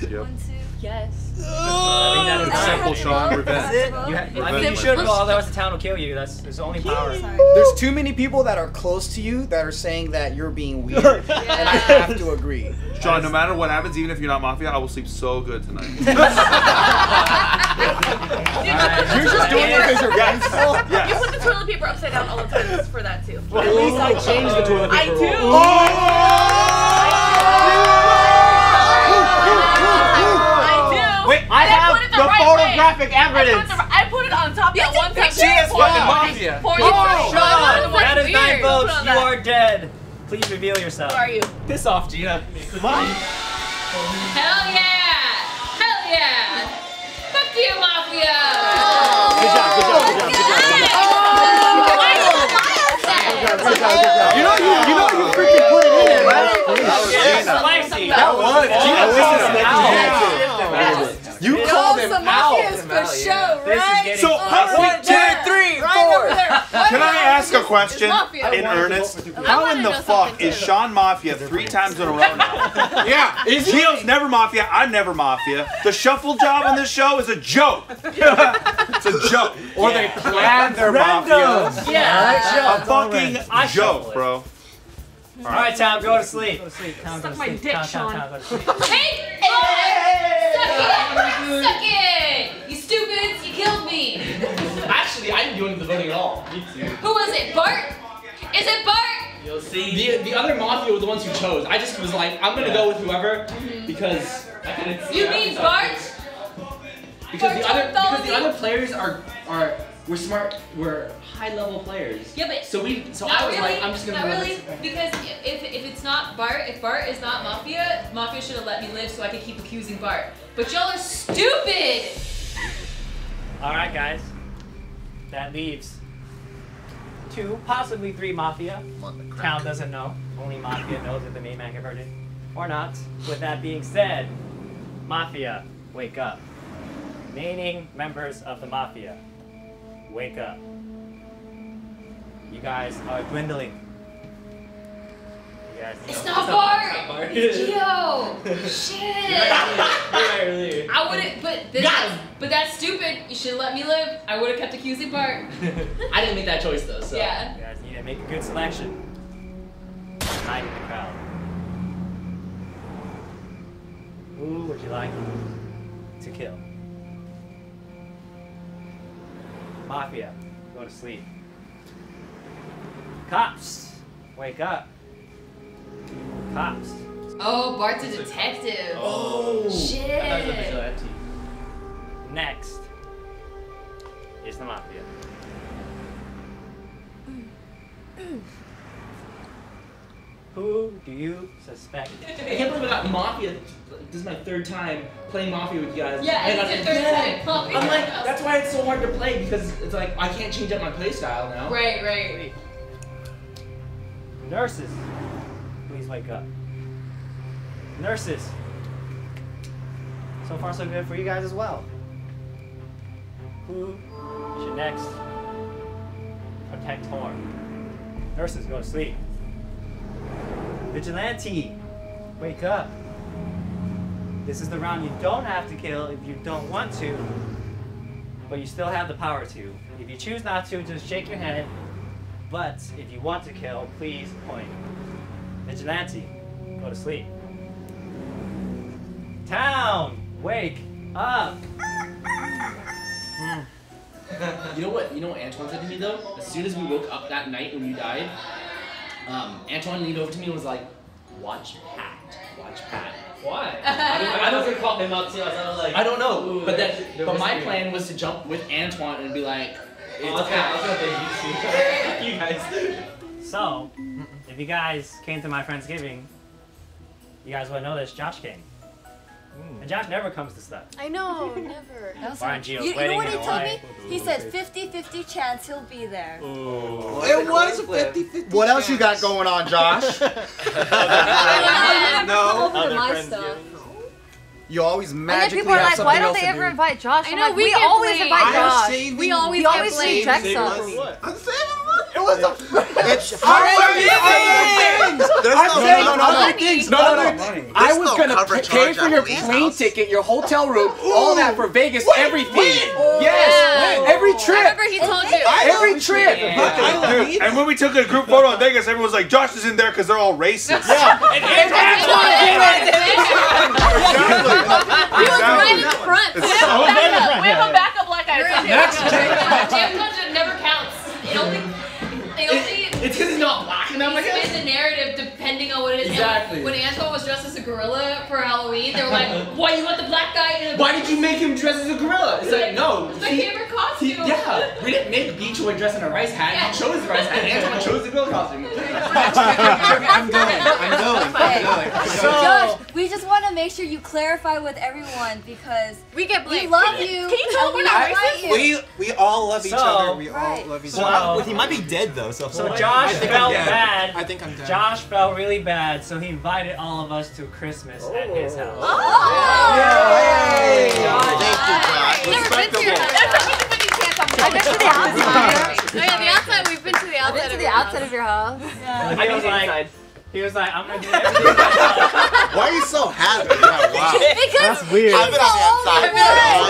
Yes. I think that is It's simple, Sean. Revenge. You ha- I mean, you should go, otherwise the town will kill you. That's it's the only power. There's too many people that are close to you that are saying that you're being weird, and I [LAUGHS] have to agree. Sean, no matter what happens, even if you're not mafia, I will sleep so good tonight. [LAUGHS] You're just doing it because you're vengeful. You put the toilet paper upside down all the time for that too. At least I changed the toilet I paper do. roll. I do. Wait, I have the, the right photographic way. evidence. I, the, I put it on top of that one picture. She is fucking mafia. Oh, Sean, that is nine votes. You are dead. Please reveal yourself. Who are you? Piss off, Gina. Mom. Hell yeah! Hell yeah! Fuck you, mafia! Good job. Good job. Good job. Good job. Oh. You know, you, you know, you freaking put it in, right? That was That was Gina. That was Gina. Jesus. You called him some out. for show, This is right? getting So, how we one, two, three, four. Can I ask a question in earnest? How in the fuck is. Sean Mafia three times in a row now? [LAUGHS] Yeah. Is he? Geo's never Mafia. I'm never Mafia. The shuffle job on this show is a joke. [LAUGHS] it's a joke. Or they planned their mafia. Yeah. A fucking joke, bro. All right, Tom, go to sleep. Go to sleep. Tom, go to Suck my sleep. dick, Tom, Tom, Sean. Tom, go to sleep. [LAUGHS] Hey, hey, suck it, suck it. You stupids, you killed me. [LAUGHS] Actually, I didn't do any of the voting at all. Me too. Who was it, Bart? Is it Bart? You'll see. The, the other mafia were the ones who chose. I just was like, I'm gonna go with whoever because I couldn't see. You mean Bart? Because the other because the other players are are we're smart. We're high level players. Yeah, but So we so I was really. like, I'm just gonna not go really, with- because if, if it's not Bart, if Bart is not Mafia, Mafia should have let me live so I could keep accusing Bart. But y'all are stupid. All right, guys. That leaves two, possibly three Mafia. Town doesn't know. Only Mafia knows if the main man converted or not. With that being said, Mafia, wake up. Remaining members of the Mafia, wake up. You guys are dwindling. You guys need It's to- not Bart. It's Geo. Shit. I wouldn't, but this, Got him. but that's stupid. You should have let me live. I would have kept accusing Bart. [LAUGHS] I didn't make that choice though. So. Yeah. You guys need to make a good selection. Hide in the crowd. Who would you like to kill? Mafia, go to sleep. Cops, wake up. Cops. Oh, Bart's a detective. Oh. Shit. Next is the Mafia. [CLEARS THROAT] Who do you suspect? [LAUGHS] I can't believe I got Mafia. This is my third time playing Mafia with you guys. Yeah, And it's I- your third yeah. time Mafia. I'm like, that's why it's so hard to play because it's like I can't change up my play style now. Right, right. Nurses, please wake up. Nurses. So far, so good for you guys as well. Who should next protect Horn? Nurses, go to sleep. Vigilante, wake up. This is the round you don't have to kill if you don't want to, but you still have the power to. If you choose not to, just shake your head. But if you want to kill, please point. Vigilante, go to sleep. Town, wake up. [LAUGHS] You know what? You know what Antoine said to me though? As soon as we woke up that night when you died, um, Antoine leaned over to me and was like, "Watch Pat. Watch Pat." Why? [LAUGHS] I don't, I I don't don't him out too. I was like, I don't know, ooh, but there- that, but my be- plan was to jump with Antoine and be like, Oh, "It's okay, I Pat." [LAUGHS] you guys. So, if you guys came to my Friendsgiving, you guys would know this. Josh came. Mm. And Josh never comes to stuff. I know, [LAUGHS] never. Why aren't you You, you know what he in told me? He said 50-50 chance he'll be there. It was a 50-50 What else you got going on, Josh? [LAUGHS] no. Other Over my friends stuff. You always And then magically people are like, why don't they ever do. invite Josh? I I'm know, like, we we always blamed. invite Josh. saving- we always, we we always always saving see Drex saving up. money. It was a. [LAUGHS] It's I'm There's saying no- no, no, no, other no. things, No, other no, no. money. I was no gonna pay charge for your plane house. ticket, your hotel room, all that for Vegas, everything. Wait. Yes, Wait. every I trip. remember he told you. Every trip. Dude, and when we took a group photo in Vegas, everyone was like, Josh is in there because they're all racist. Yeah. And [LAUGHS] [LAUGHS] He was right in the front. We It's have so a backup. We have a backup black guy. Jam Contra never counts. It only, it only. It's because he's not black enough. I It's guess. the narrative depending on what it is. And Exactly. When Antoine was dressed as a gorilla for Halloween, they were like, "Why you want the black guy in a?" Why did you make him dress as a gorilla? It's like no. It's my he- favorite costume. he- Yeah, we didn't make Beachboy dress in a rice hat. He chose the rice hat. Antoine chose the girl costume. I'm going. I'm going. I'm going. Josh, we just want to make sure you clarify with everyone because we get blamed. we love you- you. can you tell we're not invite racist? you. We we all love each So- other. We all Right. love each So- other. Well, he might be dead though. So. So Josh I think felt I'm dead. bad. I think I'm dead. Josh felt really bad, so he invited all of us to Christmas at his oh. house. Oh! Yay! Thank you, Josh. Never been to your house. I've been to the outside. [LAUGHS] Oh yeah, the outside. We've been to the I've outside been to the your outside house. of your house. So he was like, he was like, I'm gonna do [LAUGHS] everything. Why are you so happy? Yeah, wow. [LAUGHS] Because That's weird. I've been on the outside.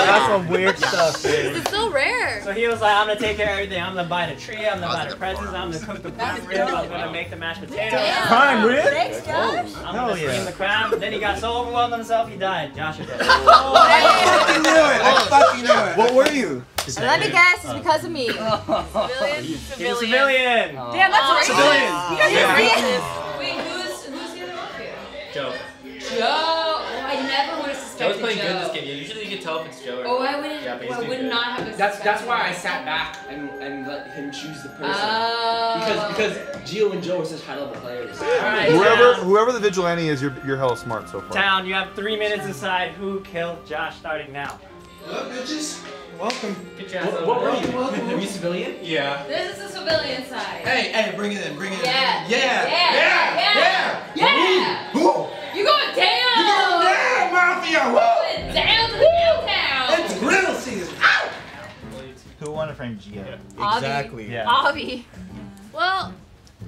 That's some weird stuff, dude. It's so rare. So he was like, I'm gonna take care of everything. I'm gonna buy the tree. I'm gonna buy the presents. I'm gonna cook the prime rib. I'm gonna make the mashed potatoes. Prime rib? Thanks, Josh. I'm Hell gonna steam yeah. the crab. Then he got so overwhelmed himself, he died. Josh is dead. I fucking knew it. I fucking knew it. What were you? And let me guess, it's oh. because of me. [LAUGHS] Civilian. Oh. He's a Civilian. civilian. Damn, that's racist. Civilian. You guys Yeah. are racist. Wait, who's who's the other mafia? Joe. Joe. Oh, I never would have suspected Joe. Joe's suspected playing good this Joe. game. Usually you can tell if it's Joe or Oh, I wouldn't. Yeah, but he's I would good. not have. That's suspected that's why I sat back and, and let him choose the person. Oh. Because because Geo and Joe are such high level players. Alright, Whoever town. whoever the vigilante is, you're you're hella smart so far. Town, you have three minutes to decide who killed Josh starting now. What, bitches? Welcome. Get your ass What, over what were there. you? Were you civilian? Yeah. This is the civilian side. Hey, hey, bring it in, bring it in. Yeah. Yeah. Yeah. Yeah. Yeah. Yeah. Who? You going down? You going down, mafia? Woo! Going down to the downtown. It's grill season. Ow! Who wanted frame Geo? Exactly. Yeah. Avi. Well,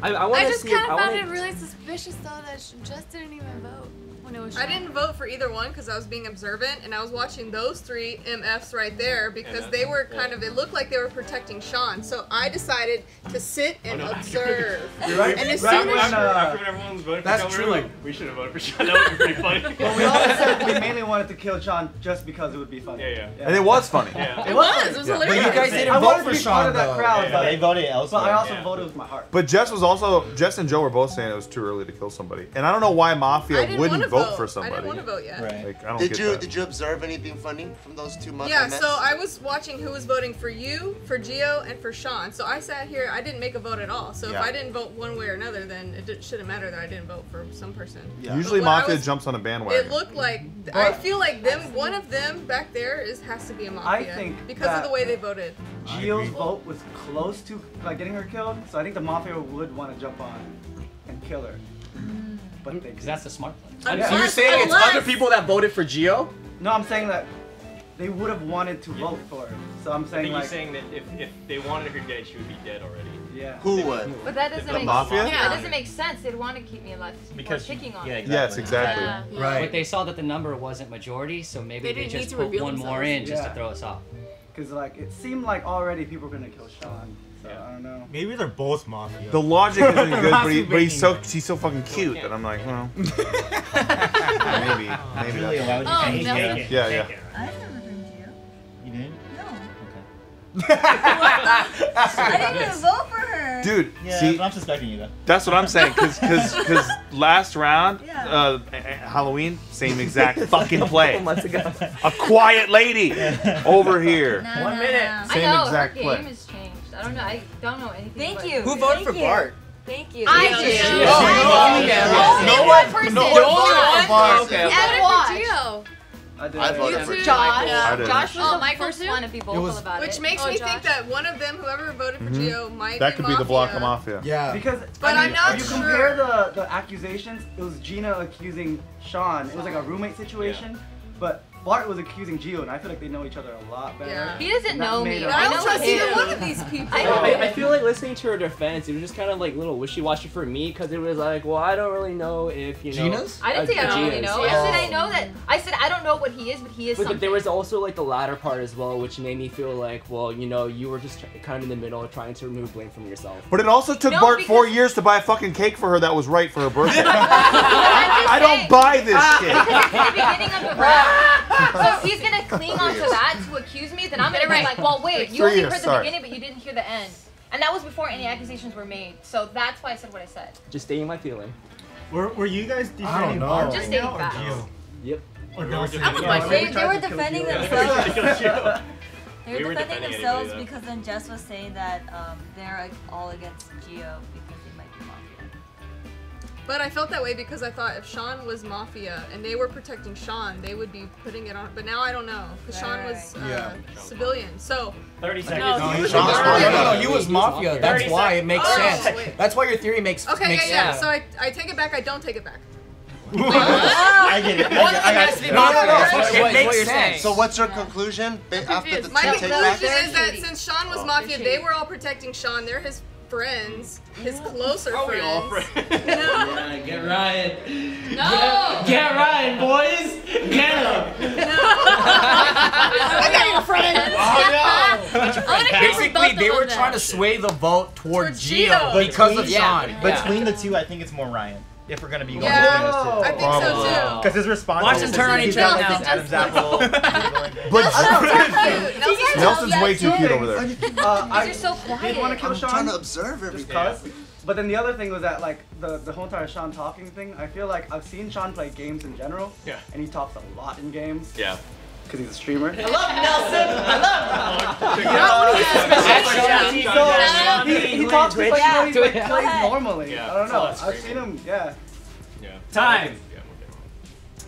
I, I I just kind of found it really suspicious though that she just didn't even vote when it was. I didn't vote for either one because I was being observant and I was watching those three MFs right there because they were kind of, it looked like they were protecting Sean. So I decided to sit and observe. [LAUGHS] Right, And as right soon as. uh, After when everyone was voting for That's Sean, we true. like, we should have voted for Sean. That would be pretty funny. Well, we all said we mainly wanted to kill Sean just because it would be funny. Yeah, yeah. And it was funny. Yeah. It was. It was Yeah. hilarious. But you guys didn't I vote wanted for to be part Sean of that though. crowd, Yeah, but, They voted but. I also Yeah. voted with my heart. But Jess was also Jess and Joe were both saying it was too early to kill somebody, and I don't know why Mafia wouldn't want to vote, vote. for I somebody. didn't want to vote yet. Right. Like I don't Did get you that. did you observe anything funny from those two months? Yeah, so I was watching who was voting for you, for Geo, and for Sean. So I sat here, I didn't make a vote at all. So Yeah. if I didn't vote one way or another, then it did, shouldn't matter that I didn't vote for some person. Usually But Mafia jumps on a bandwagon. It looked like I feel like them. One of them back there is has to be a mafia. I think because of the way they voted. Geo's vote was close to like getting her killed, so I think the mafia would want to jump on and kill her. Mm. But Because that's the smart plan. Yeah. So you're saying it's other people that voted for Geo? No, I'm saying that they would have wanted to vote for her. So I'm I saying think like he's saying that if, if they wanted her dead, she would be dead already. yeah. Who would? But that doesn't The make mafia? That doesn't make sense. They'd want to keep me alive. Because Because picking on yeah, me. exactly. Yes, exactly. Yeah. Right. But they saw that the number wasn't majority, so maybe They they, just put reveal one more in just Yeah. to throw us off. Because like it seemed like already people were gonna kill Sean. So I don't know. Maybe they're both mafia. The logic isn't [LAUGHS] good, but, he, but he's so bacon. he's so fucking cute that I'm like, well, [LAUGHS] maybe, maybe. Really, That's, why would you Oh, change no. that? Take it, Yeah, yeah. I never heard you. You didn't? No. Okay. [LAUGHS] I didn't even vote for her. Dude, Yeah, see, I'm suspecting you though. that's what I'm saying. Cause, cause, cause last round, Yeah. uh, Halloween, same exact fucking play. months ago. A quiet lady over here. No, One no, minute. no. Same I know exact her play. Game has changed. I don't know. I don't know anything. Thank about you. Who voted Thank for you. Bart? Thank you. I Yeah. did. Yeah. Oh, no, yeah. Only No one one- person. no Watch. one- Bart. Okay. And I watch. voted for Geo. I did. I voted for Josh. Uh, I didn't. Josh was Oh, the Michael first too? one to be vocal was- about Which it. makes Oh, me Josh. think that one of them, whoever voted for mm-hmm. Geo, might That be could be the Blanca mafia. Mafia. Yeah. Because But I I'm mean, not if you sure. compare the, the accusations, it was Gina accusing Sean. It was like a roommate situation, but Bart was accusing Geo, and I feel like they know each other a lot better. Yeah. He doesn't know me. us- I I know don't trust him. either one of these [LAUGHS] people. I I, I feel like listening to her defense, it was just kind of like a little wishy-washy for me because it was like, well, I don't really know if you know. Gina's? I didn't uh, say I don't really Gina's. know. I said I know that. I said I don't know what he is, but he is But something. there was also like the latter part as well, which made me feel like, well, you know, you were just kind of in the middle, trying to remove blame from yourself. But it also took No, Bart four years to buy a fucking cake for her that was right for her birthday. [LAUGHS] I'm just [LAUGHS] I don't buy this Because shit. it's the beginning of the round. [LAUGHS] So if he's gonna cling onto that to accuse me, then I'm gonna be like, well, wait, you only years, heard the sorry. beginning, but you didn't hear the end. And that was before any accusations were made. So that's why I said what I said. Just stating my feeling. Were, were you guys I defending don't know. Just now, stating or facts. Geo? Yep. Or We were Dawson? defending Yeah, They, [LAUGHS] they were defending themselves. They were, We were defending defending themselves because then Jess was saying that um, they're like, all against Geo But I felt that way because I thought if Sean was mafia and they were protecting Sean, they would be putting it on. But now I don't know because Sean was uh. Yeah. civilian. So 30 seconds. No, he was no, mafia. no, no, he was mafia. That's why it makes Oh, sense. wait. That's why your theory makes okay, yeah, makes yeah. sense. So I, I take it back. I don't take it back. [LAUGHS] I get it. [LAUGHS] I One I got has to be it. no, no, no. what- It what makes you're sense. saying. So what's your conclusion after the My conclusion is that since Sean was mafia, they were all protecting Sean. They're his friends, his closer Are we friends. all friends? [LAUGHS] Yeah, get Ryan. No. Get, get Ryan, boys. Get him. [LAUGHS] I got you, friend. [LAUGHS] Oh, no. Basically, they were trying to sway the vote toward Towards Geo Gio. because of Yeah. Sean. Between the two, I think it's more Ryan. If we're gonna be going Yeah, between those two. I think so too. Because his response. Watch is turn on he's each other like, now. this Adam Zapple. But Nelson's [LAUGHS] way too cute over there. [LAUGHS] Uh, I You're so did want to quiet. kill I'm Sean. trying to observe just everything. cause. But then the other thing was that like the the whole entire Sean talking thing. I feel like I've seen Sean play games in general. Yeah. And he talks a lot in games Yeah. Because he's a streamer. I love Nelson. I love So he, he talks like, Yeah. he like, Go plays ahead. normally. Yeah. I don't know. I've seen him. Yeah. Yeah. Time. Yeah, okay.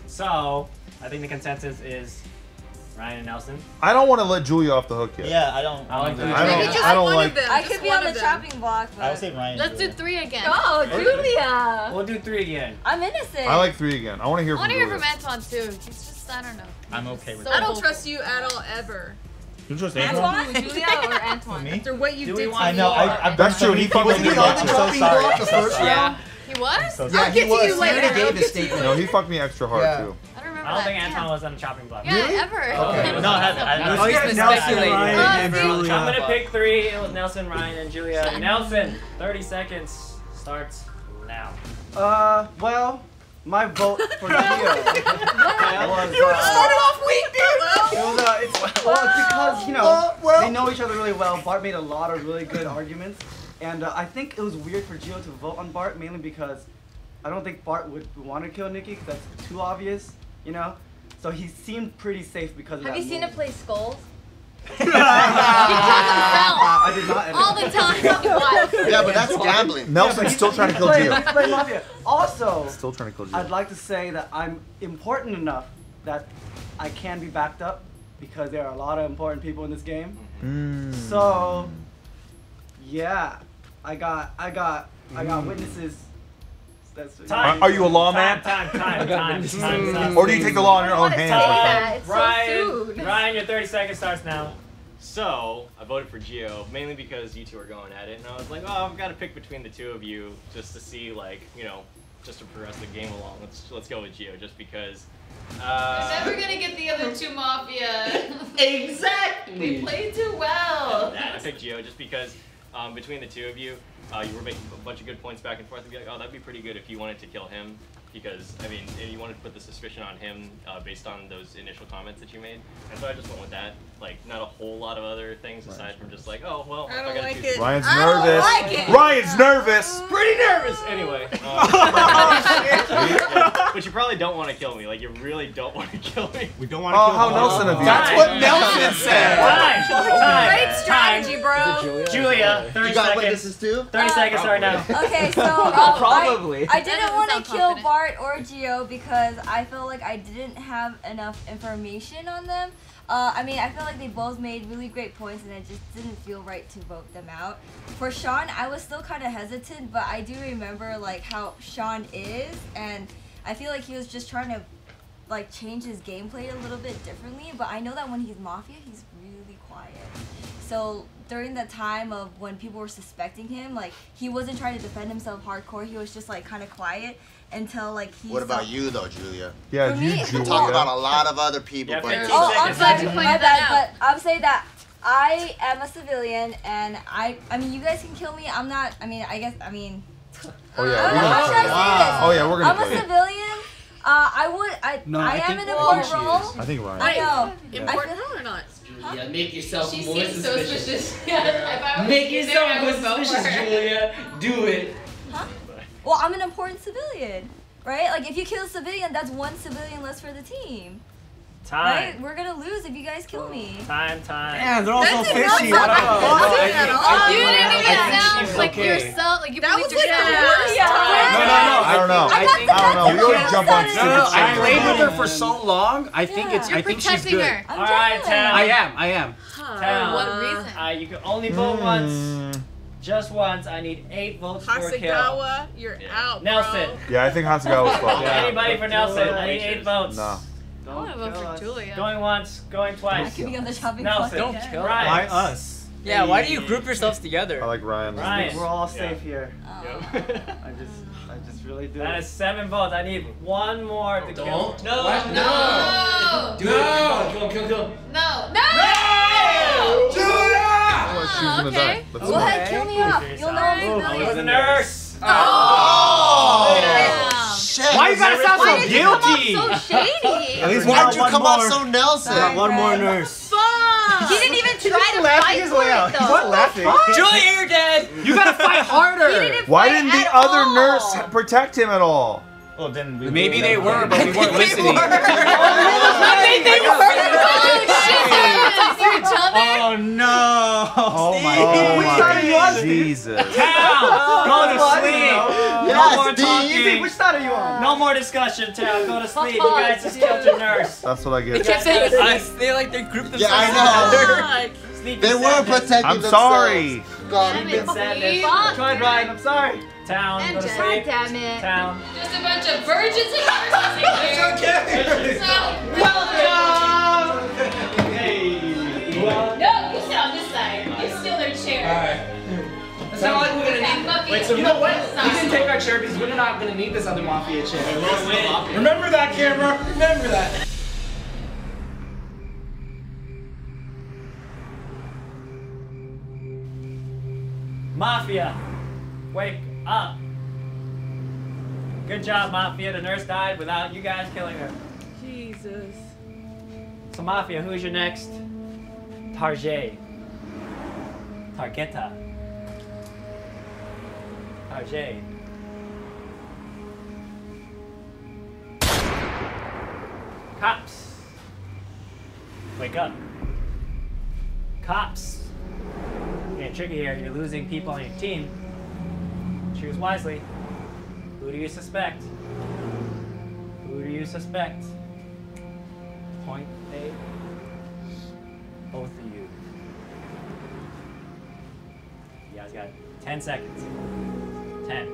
So, I think the consensus is Ryan and Nelson. I don't want to let Julia off the hook yet. Yeah, I don't. I like do that. that. I Maybe don't. just I don't one like. of them. I could be on the chopping block, But I would but say Ryan. Let's do three again. oh, Julia. We'll do three again. I'm innocent. I like three again. I want to hear I from want to hear from Antoine too. He's just, I don't know. I'm okay with So I don't trust you at all ever. You trust Antoine? Antoine? Julia or [LAUGHS] Antoine? Me? After what you Do did want- to I know. I, I've That's true, he many fucking me with up. you. I'm I'm so so sorry. sorry. the first Yeah. He was? So I'll sorry. get to you He later. already gave I'll his get to you statement. No, he fucked me extra hard Yeah. too. I don't remember I don't that. think Damn. Antoine was on the chopping block. Yeah, ever. Okay. No, I haven't. I, Oh, he's been speculating. Ryan and I'm gonna pick three. It was Nelson, Ryan, and Julia. Nelson, 30 seconds starts now. Uh, well, my vote for [LAUGHS] Geo was. You uh, started off weak, dude. It was, uh, it's, well, it's because, you know, they know each other really well. Bart made a lot of really good arguments. And uh, I think it was weird for Geo to vote on Bart, mainly because I don't think Bart would want to kill Nikki, 'cause that's too obvious, you know? So he seemed pretty safe because of Have that you seen move. him play Skulls? [LAUGHS] I did not. All the time. Yeah, but that's gambling. Nelson's still trying to kill Play- Geo. play Mafia. Also, Still trying to kill I'd like to say that I'm important enough that I can be backed up because there are a lot of important people in this game. Mm. So, yeah, I got, I got, I got witnesses. That's Time. Are, are you a lawman? Time, time, time, [LAUGHS] time, time, time. Or do you take the law in your own hands? like that. that? It's so Ryan, soon. Ryan, your 30 seconds starts now. So I voted for Geo mainly because you two are going at it, and I was like, oh, I've got to pick between the two of you just to see, like, you know, just to progress the game along. Let's let's go with Geo just because. Uh, You're never gonna get the other two mafia. [LAUGHS] Exactly. We played too well. Yeah, I picked Geo just because um, between the two of you, Uh, you were making a bunch of good points back and forth. And be like, oh, that'd be pretty good if you wanted to kill him, because I mean, and you wanted to put the suspicion on him uh, based on those initial comments that you made. And so I just went with that. Like, not a whole lot of other things aside from just like, oh, well, I don't gotta like choose it. Ryan's I don't nervous. like it. Ryan's nervous. [LAUGHS] Pretty nervous. Anyway. [LAUGHS] uh, but you probably don't want to kill me. Like, you really don't want to kill me. We don't want Oh, to kill oh how Nelson of you. That's what Nelson said. Time, time, Great strategy, bro. Julia, 30 You got seconds. witnesses too? 30 seconds start now. Okay, so [LAUGHS] uh, Probably. I, I didn't want to kill confident. Bart or Geo because I felt like I didn't have enough information on them. Uh, I mean, I feel like they both made really great points, and it just didn't feel right to vote them out. For Sean, I was still kind of hesitant, but I do remember like how Sean is, and I feel like he was just trying to like change his gameplay a little bit differently. But I know that when he's mafia, he's really quiet. So during the time of when people were suspecting him, like he wasn't trying to defend himself hardcore. He was just like kind of quiet until like he. What about you though, Julia? Yeah, For you, me- Julia. talk about a lot of other people, Yeah, but 15 Oh, I'm seconds. sorry, You my pointed that bad. But I'm saying that I am a civilian, and I. I mean, you guys can kill me. I'm not. I mean, I guess. I mean. Oh yeah, I'm we're not gonna trying kill to you. say this. Oh yeah, we're gonna I'm a civilian. Uh, I would. I. No, I, I am think an all important role. is. I think Ryan. I know. Important role or not? Julia, make yourself She more seems so suspicious. suspicious. [LAUGHS] Yeah, if I was Make yourself more would vote for suspicious. Julia. Do it. Well, I'm an important civilian, right? Like, if you kill a civilian, that's one civilian less for the team. Time. Right? We're gonna lose if you guys kill me. Time, time. Man, they're all so That not fishy. What like the fuck? boxing at all. You didn't even sound like okay. yourself. Like you That was like the worst Yeah. time. No, no, no. I don't know. I think I don't know. We always jump on No, stupid no, I shit. played with her for so long. I think it's. You're I think she's protecting good. her. I'm All right, jealous. Town. I am. I am. Town. What reason? Uh, you can only vote once. Just once. I need eight votes for a kill. Hasegawa, you're out, bro. Nelson. Yeah, I think Hasegawa was [LAUGHS] fucked. Anybody for Nelson? I need eight votes. No. I want to vote for Julia. Going once, going twice. I could be on the shopping Nelson. cart Don't again. kill Ryan. Why us? Yeah, why do you group yourselves together? I like Ryan. Ryan. We're all Yeah. safe here. Oh. I just, I just really do. That is seven votes. I need one more to kill. Don't. No. What? No. Do it. Kill him, kill him, kill him. No. No. Oh, she's gonna okay. die. Let's Go go. ahead, kill me up. You'll know I'm I was a civilian. nurse. Oh! oh. Shit. Why you gotta sound Why so did you come guilty? off so [LAUGHS] shady? At least we Why'd got you one come more. off so Nelson? We got one more nurse. He didn't even try to laughing fight his for way it out. though. He's not laughing. Julia, you're dead. You gotta fight [LAUGHS] harder. He didn't Why fight didn't the at other all. nurse protect him at all? Well, then we Maybe they were, but we [LAUGHS] weren't listening. Oh, Oh no! Oh my Which side are you on, Jesus. Town. Go to What? sleep. No more Steve. talking. Which side are you on? No more discussion, Town. Go to sleep. You guys just killed your nurse. That's what I get. They kept saying- I feel like they grouped themselves Yeah, I know. together. [LAUGHS] Sleep They in were protecting I'm themselves. sorry. God. Damn it, sadness. Steve. I tried, Ryan. I'm sorry. Town. And Go to God sleep. damn it. Town. Just a bunch of virgins and nurses in here. So, no, you sit on this side. You steal their chair. All right. It's not like we're gonna That need. muffin Wait, so you know what? on We side. can take our chair because we're not gonna need this other mafia chair. Remember that, camera. Remember that. Mafia. Wake up. Good job, Mafia. The nurse died without you guys killing her. Jesus. So, Mafia, who's your next target? Targeta. Target. Cops. Wake up. Cops. Getting tricky here. You're losing people on your team. Choose wisely. Who do you suspect? Who do you suspect? Point A. Both of you. You guys got 10 seconds. 10.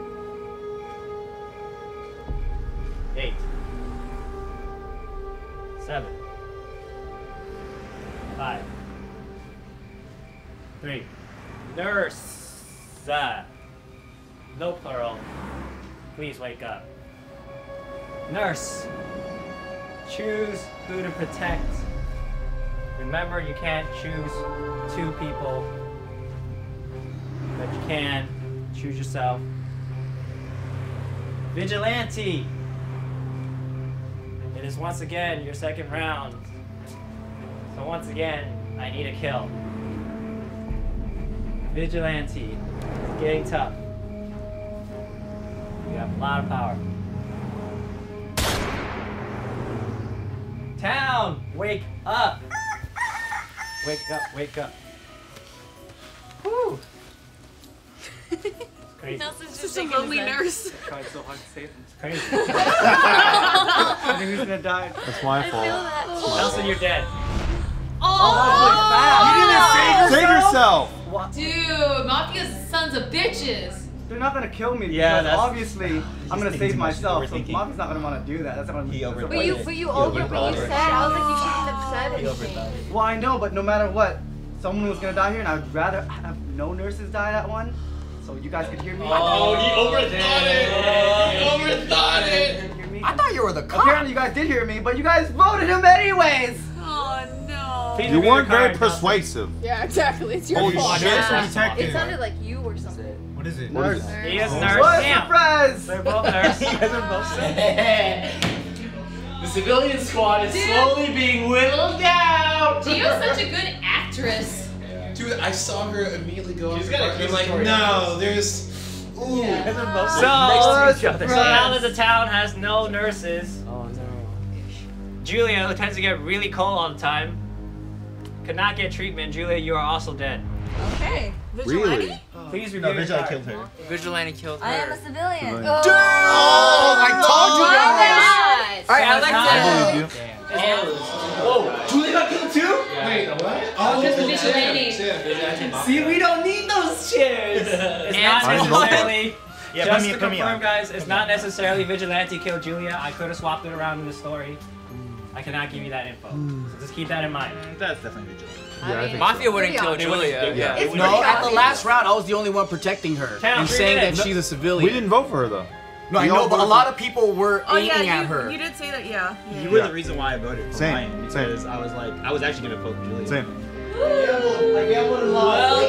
8. 7. 5. 3. Nurse. Uh, No plural. Please wake up. Nurse. Choose who to protect. Remember, you can't choose two people, but you can choose yourself. Vigilante. It is once again your second round. So once again, I need a kill. Vigilante. It's getting tough. You have a lot of power. Town, wake up! Wake up, wake up. Whew. It's crazy. Nelson's just a lonely nurse. Tried so hard to save him. It's crazy. [LAUGHS] [LAUGHS] I think he's gonna die. That's my fault. Nelson, you're dead. Oh! oh save yourself. Dude, Mafia's sons of bitches. They're not gonna kill me Yeah, because obviously [SIGHS] I'm gonna save myself. So Mafia's not gonna want to do that. That's not gonna. He But you, but you over, but you said, I was like, you shouldn't have said anything. Well, I know, but no matter what, someone was gonna die here, and I'd rather have no nurses die that one, so you guys could hear me. Oh, he overthought it. He overthought it. I thought you were the cop. Apparently, you guys did hear me, but you guys voted him anyways. Oh no. You weren't very persuasive. Yeah, exactly. It's your fault. Holy shit. Yeah. It sounded like you or something. What is it? Nurse. He is nurse. What a surprise! They're both nurse. [LAUGHS] you guys are both [LAUGHS] The civilian squad is Dude. slowly being whittled down. [LAUGHS] Geo's such a good actress. Dude, I saw her immediately go She's off got a the good like, no, there's. Ooh. So, so now that the town has no nurses, Oh no. Julia, who tends to get really cold all the time, could not get treatment. Julia, you are also dead. Okay. Really? Please review No, Vigilante killed her. Vigilante killed her. I am a civilian. Civilian. Oh, oh, I told you guys. All right, I like I believe to. you. Whoa, Julie got killed too? Wait, what? Oh, Just the vigilante. See, we don't need those chairs. [LAUGHS] It's not necessarily. [LAUGHS] Yeah, just me- to put me confirm, guys, it's not necessarily Vigilante killed Julia. I could have swapped it around in the story. I cannot give you that info. Mm. So just keep that in mind. Mm, that's definitely vigilante. Yeah, I think Mafia wouldn't kill obvious. Julia. Yeah. It's No, at the last round, I was the only one protecting her Count, and three saying that minutes. she's a civilian. We didn't vote for her though. No, I We all know, but a lot of people were Oh aiming yeah, at you, her. you did say that. Yeah. You were Yeah. the reason why I voted for Same, Ryan same. because I was like, I was actually gonna vote for Julia. Same. I gambled and lost.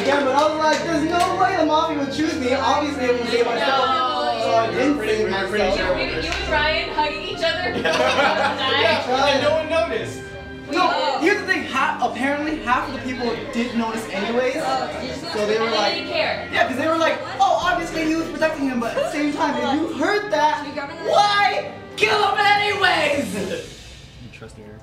Again, but I was like, there's no way the mafia would choose me. Obviously, I would save myself. So I didn't save myself. You, you and Ryan hugging each other. [LAUGHS] Yeah, no one noticed. Half, apparently, half of the people didn't notice anyways. So they were like, didn't yeah, because they were like, oh, obviously he was protecting him, but at the same time, if you heard that, why kill him anyways? You trust her.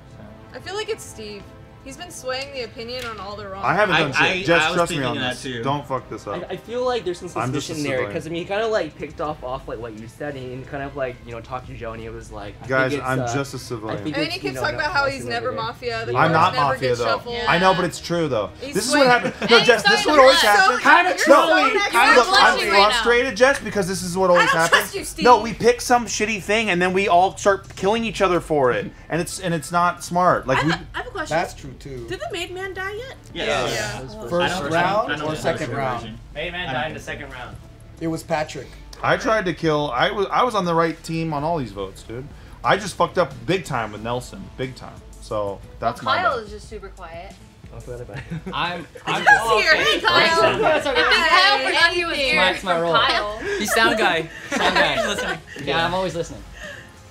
I feel like it's Steve. He's been swaying the opinion on all the wrong. I haven't done I- shit. Just I trust me on that this. too. Don't fuck this up. I feel like there's some I'm just a suspicion there because I mean he kind of like picked off off like what you said and kind of like you know talked to Joe and he was like I Guys, think it's, I'm uh, just a civilian. think And then it's, he you keeps know, talking about how he's never mafia. The I'm not never mafia though. shuffled. I know, but it's true though. He's this is what swinging- happens. No, Jess, this is what always happens. Kinda no, trolling. look, I'm blushing right now. frustrated, Jess, because this is what always happens. trust you, Steve. No, we pick some shitty thing and then we all start killing each other for it, and it's and it's not smart. Like we. I have a question. That's true too. Did the made man die yet? Yeah. Yeah. First round or second round? version. Main man died in the second round. It was Patrick. I tried to kill. I was I was on the right team on all these votes, dude. I just fucked up big time with Nelson, big time. So that's my Kyle bad. is just super quiet. I forgot about it. I'm. [LAUGHS] I'm Kyle's here. Hey, Kyle. That's If Kyle forgot he was here my- my role. Kyle. He's sound guy. [LAUGHS] Sound guy. listening. Yeah, I'm always listening. [LAUGHS]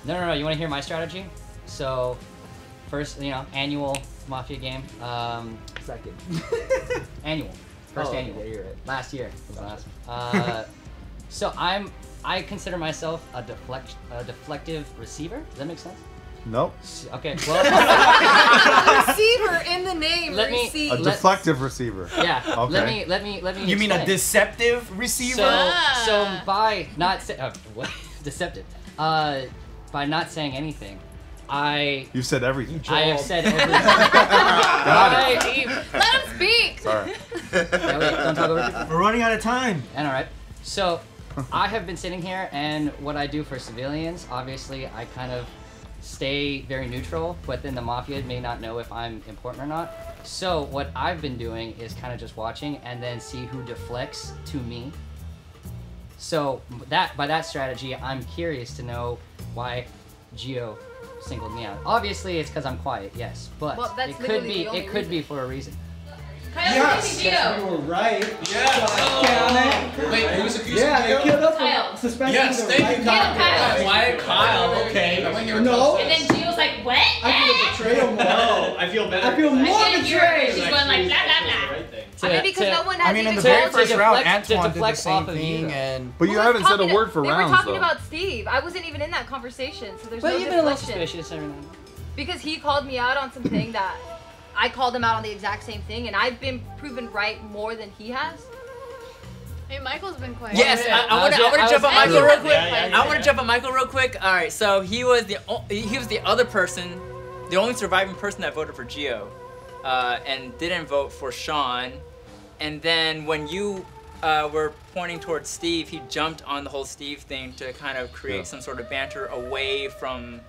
No, no, no. You want to hear my strategy? So, first, you know, annual mafia game. Um, Second. [LAUGHS] annual. First Oh, annual. yeah, you're right. Last year was last. Uh, [LAUGHS] so I'm. I consider myself a deflect, a deflective receiver. Does that make sense? Nope. Okay. [LAUGHS] Well. Receiver in the name. Let me- receive. A Let- deflective receiver. Yeah. Okay. Let me. Let me. Let me. You mean a deceptive receiver? So, so by not sa- uh, what? deceptive, uh, by not saying anything, I You've said everything. I have said [LAUGHS] everything. Got I- Let him speak. Sorry. Yeah, wait, don't talk over people. We're running out of time. And all right, so I have been sitting here, and what I do for civilians, obviously, I kind of stay very neutral, but then the mafia may not know if I'm important or not. So what I've been doing is kind of just watching and then see who deflects to me. So that by that strategy, I'm curious to know why Geo singled me out. Obviously, it's because I'm quiet, yes, but Well, that's it could be it could be for a reason. Kyle's Yes, yes. yes, we were right. Yeah. Wait, who's accusing Yeah, they Kyle? killed us Kyle. for Yes, thank right you, Kyle. guy. Kyle. Why Kyle? Okay. No. And then Geo's like, what? I feel the betrayal more. No, I feel better. I feel more can't hear her. betrayed. She's going like, blah, blah, blah. I mean, because To- no one I has mean, in the to- very first round, deflect- to Antoine did the same off you, thing, and But you Who haven't said a talking word to- for they rounds were talking though. about Steve. I wasn't even in that conversation, so there's But no you've been a little suspicious every now and then. Because he called me out on something that I called him out on the exact same thing, and I've been proven right more than he has. Hey, Michael's been quiet. Yes, I, I I want to. I want I to jump on Michael real quick. Yeah, yeah, yeah, I want to jump on Michael real quick. All right, so he was the he was the other person, the only surviving person that voted for Geo, uh, and didn't vote for Sean. And then when you uh, were pointing towards Steve, he jumped on the whole Steve thing to kind of create Yeah. some sort of banter away from,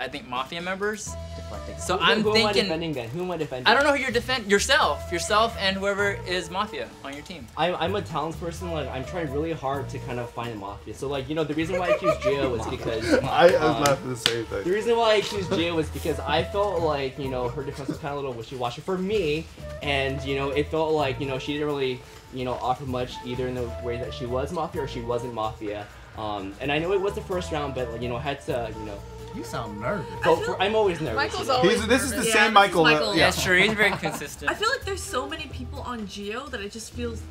I think, mafia members. Deflecting. So Who- I'm who am I defending then? Who am I defending? I don't know who you're defend yourself, yourself, and whoever is mafia on your team. I'm, I'm a talents person. Like I'm trying really hard to kind of find a mafia. So like you know the reason why I choose Geo [LAUGHS] was because [LAUGHS] I, I um, was laughing the same thing. The reason why I choose Geo was because I felt like, you know, her defense was kind of a little wishy-washy for me, and, you know, it felt like, you know, she didn't really, you know, offer much either in the way that she was Mafia or she wasn't Mafia. Um, and I know it was the first round, but, like, you know, I had to, you know, you sound nervous. vote for, I'm always nervous. Michael's always He's, this is the Yeah, same this Michael. that- Michael. yeah. That's true. He's very [LAUGHS] consistent. I feel like there's so many people on Geo that it just feels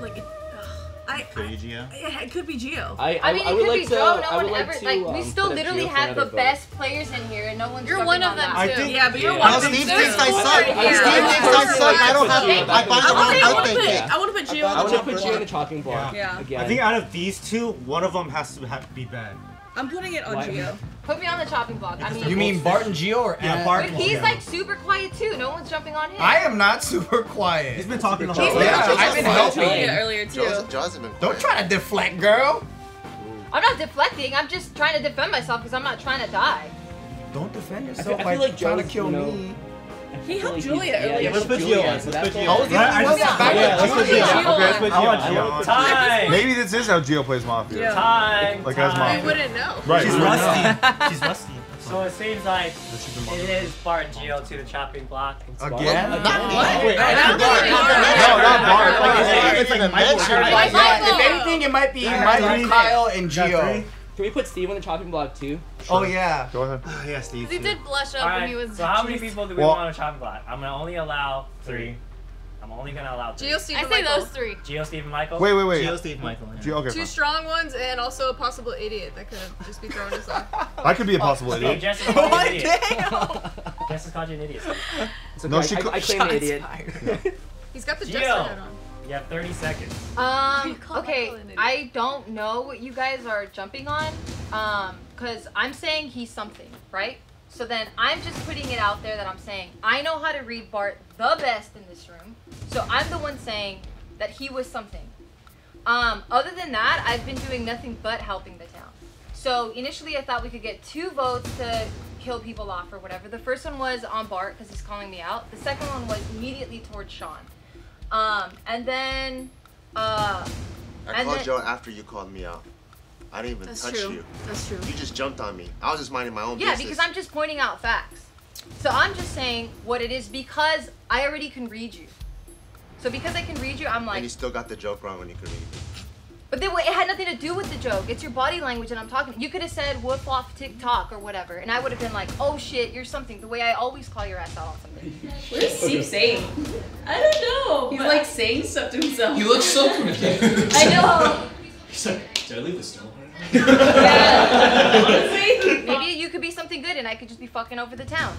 like it. Ugh. I, Kill you, Geo? Yeah, it could be Geo. I, I mean, it would could like be to, Joe. No I would one like ever to, like. we um, still literally have the another vote. best players in here, and no one's. You're one of on them, too. I think- Yeah, but you're Yeah. one No, of them. Steve There's thinks I suck. here. Steve thinks I suck. I don't have. I buy I the wrong want to put. I want to put Geo I on would put chopping you in the block. chopping block. Yeah. I think out of these two, one of them has to be bad. I'm putting it on Why? Geo. Put me on the chopping block. I mean, You mean Bart and Geo or Yeah, Anna? Bart But he's like super quiet too. No one's jumping on him. I am not super quiet. He's been talking the He's whole been- time. I've been helping. quiet. Earlier too. Joe's, Joe hasn't been Don't try to deflect, girl. I'm not deflecting. I'm just trying to defend myself because I'm not trying to die. Don't defend I yourself feel, I by feel like trying to kill you know, me. He helped like Julia earlier. yeah, Let's put Geo on. Let's put all- Geo I was the I one just- that backed yeah, up Julia. Geo on. Okay, let's put. Geo on. want Geo. Time. Maybe this is how Geo plays Mafia. Time. Like as. Mafia. We wouldn't know. Right. She's we wouldn't know. rusty. She's rusty. So it seems like This should be it Mafia. is Bart and Geo to the chopping block. Again? Not What? Wait, not Bart. think Not Bart. Bart. No, not Bart. Like, Like, it's it's like like a Michael. Michael. yeah, if anything, it might be Michael, Kyle, and Got Geo. Three? Can we put Steve on the chopping block too? Oh yeah. Go ahead. Ah, yeah, Steve. He did blush up All when he was. So how many people do we Well- want on a chopping block? I'm gonna only allow three. I'm only gonna allow three. Geo, Steve, I and say Michael. those three. Geo, Steve, and Michael. Wait, wait, wait. Geo, Steve, Michael. yeah. Geo, okay, Two fine. strong ones and also a possible idiot that could just be thrown us [LAUGHS] off. I could be a possible Steve, idiot. Jess is called you an idiot. Jess is called you an idiot. It's No, I- she I, could- I claim the Shots idiot. fired. He's got the Geo. jester head on. You have 30 seconds. Um. [LAUGHS] Okay. Michael an idiot. I don't know what you guys are jumping on. Um. Cause I'm saying he's something, right? So then I'm just putting it out there that I'm saying I know how to read Bart the best in this room. So I'm the one saying that he was something. Um. Other than that, I've been doing nothing but helping the town. So initially, I thought we could get two votes to kill people off or whatever. The first one was on Bart because he's calling me out. The second one was immediately towards Sean. Um, and then, uh, I And called then- Joe after you called me out. I didn't even touch true. you. That's true. You just jumped on me. I was just minding my own yeah, business. because I'm just pointing out facts. So I'm just saying what it is because I already can read you. So because I can read you, I'm like. and you still got the joke wrong when you could read. But then it had nothing to do with the joke. It's your body language that I'm talking. You could have said woof off TikTok or whatever, and I would have been like, oh shit, you're something. The way I always call your ass out on something. What is Steve saying? I don't know. He's like saying stuff to himself. He looks so [LAUGHS] confused. I know. He's like, did I leave the stone? [LAUGHS] Honestly, maybe you could be something good and I could just be fucking over the town.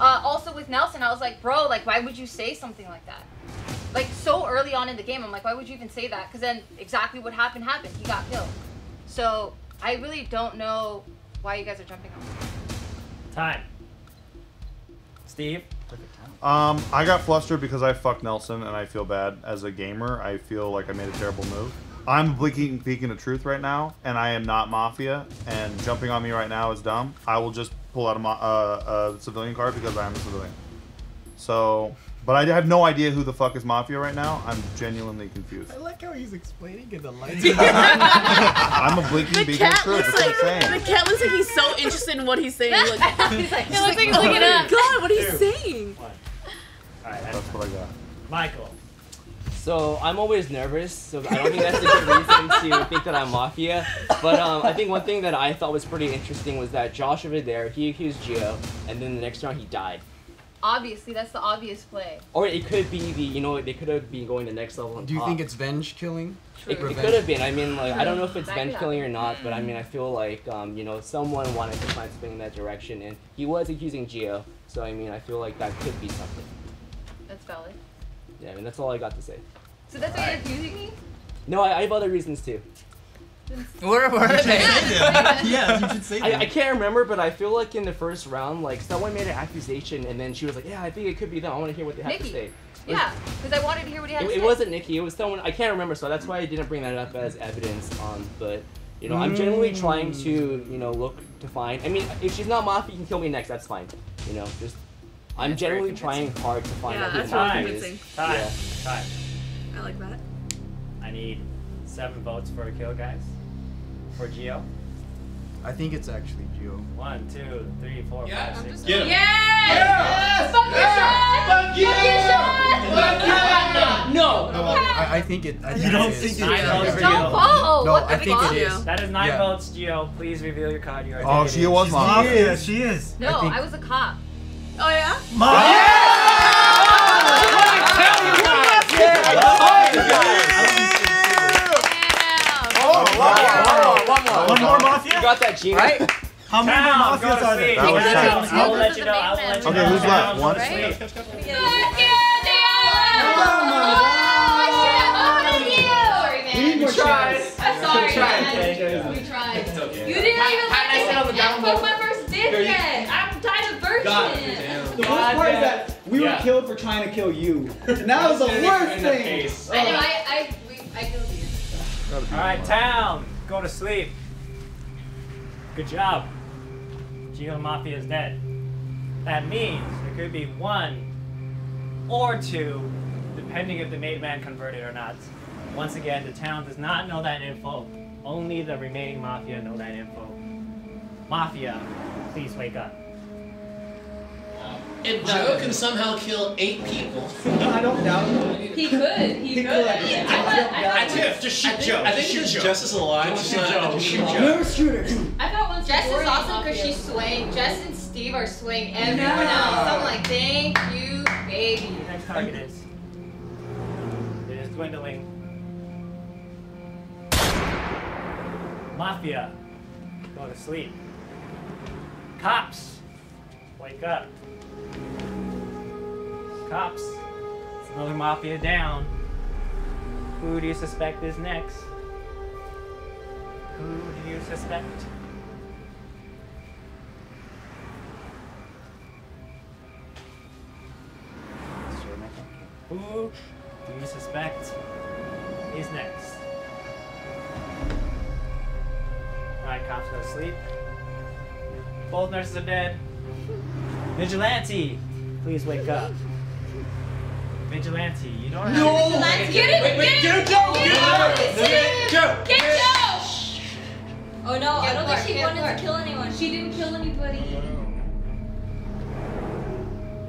Uh, also with Nelson, I was like, bro, like, why would you say something like that? Like, so early on in the game, I'm like, why would you even say that? Because then exactly what happened happened. He got killed. So I really don't know why you guys are jumping on. me. Time. Steve. Um, I got flustered because I fucked Nelson and I feel bad as a gamer. I feel like I made a terrible move. I'm blinking, peeking the truth right now, and I am not mafia. And jumping on me right now is dumb. I will just pull out a, mo- uh, a civilian card because I am a civilian. So, but I have no idea who the fuck is mafia right now. I'm genuinely confused. I like how he's explaining it. The lights. [LAUGHS] I'm a blinking, The cat truth. looks That's like the cat looks like he's so interested in what he's saying. Like, [LAUGHS] he's like, [LAUGHS] It looks like he's oh looking my up. God, what he's Two. saying? One. All right. That's what I got. Michael. So I'm always nervous, so I don't think that's a good reason to think that I'm mafia. But um, I think one thing that I thought was pretty interesting was that Josh over there, he accused Geo, and then the next round he died. Obviously, that's the obvious play. Or it could be the, you know, they could have been going the next level. on Do you top. think it's Venge killing? It, it could have been. I mean, like I don't know if it's That bench killing or not, but I mean, I feel like um, you know someone wanted to find something in that direction, and he was accusing Geo. So I mean, I feel like that could be something. That's valid. Yeah, I mean, that's all I got to say. So that's why you're accusing me? No, I, I have other reasons too. What what are they? yeah, you should say I, that. I can't remember, but I feel like in the first round, like someone made an accusation, and then she was like, "Yeah, I think it could be them. I want to hear what they have to Nikki. say." Yeah, because I wanted to hear what he had It, to say. it wasn't Nikki. It was someone. I can't remember, so that's why I didn't bring that up as evidence. Um, but you know, I'm generally trying to you know look to find. I mean, if she's not mafia, you can kill me next. That's fine. You know, just I'm That's generally trying hard to find Yeah, out who that's the really mafia is. Time. Yeah. Time. I like that. I need seven votes for a kill, guys. For Geo? I think it's actually Geo. One, two, three, four, five, six. Get him. Yes! Fuck your shot! Fuck your shot! No. No, I, I think it. I think You don't it is. think Nine votes for Don't Geo. No, what I think it is. That is nine Yeah. votes, Geo. Please reveal your card. Your Oh, identity. Geo was She's mafia. mafia. She is. No, I think- I was a cop. Oh yeah? Got that, Gina. Right? How many Town, more go mafias to are sleep. there? That was Town, town. I will let you know. I will let you Okay, know. who's left? Town, One? go to sleep. Sorry, man. We tried. chance. I'm sorry, tried. man. We tried. okay. You didn't Pat- even pat let myself me on fuck my first dick yet. I'm tired of virgin. The worst part is that we were killed for trying to kill you. And that was the worst thing. I know. I I we, I killed you. All right, town, go to sleep. Good job. Geo Mafia is dead. That means there could be one or two, depending if the made man converted or not. Once again, the town does not know that info. Only the remaining Mafia know that info. Mafia, please wake up. If Joe can somehow kill eight people, I don't doubt it. He could. He, could. could. I thought. I thought. Tiff, just shoot I think- Joe. I think just shoot his Joe. alive. Just Just shoot Joe. just Shoot shoot Joe. You're a. I thought once Jess is awesome because she's swaying. Jess and Steve are swaying everyone No. else. I'm like, thank you, baby. Next target is. It is dwindling. Mafia, go to sleep. Cops, wake up. Cops, another Mafia down. Who do you suspect is next? Who do you suspect? Who do you suspect is next? Alright, cops go to sleep. Both nurses are dead. Vigilante, please wake up. Vigilante, you don't have No! to Get it! Wait, wait, get it! Joe! Get Get it! Joe! Get Joe! Oh no, I don't Clark, think she get wanted Clark. to kill anyone. She didn't kill anybody.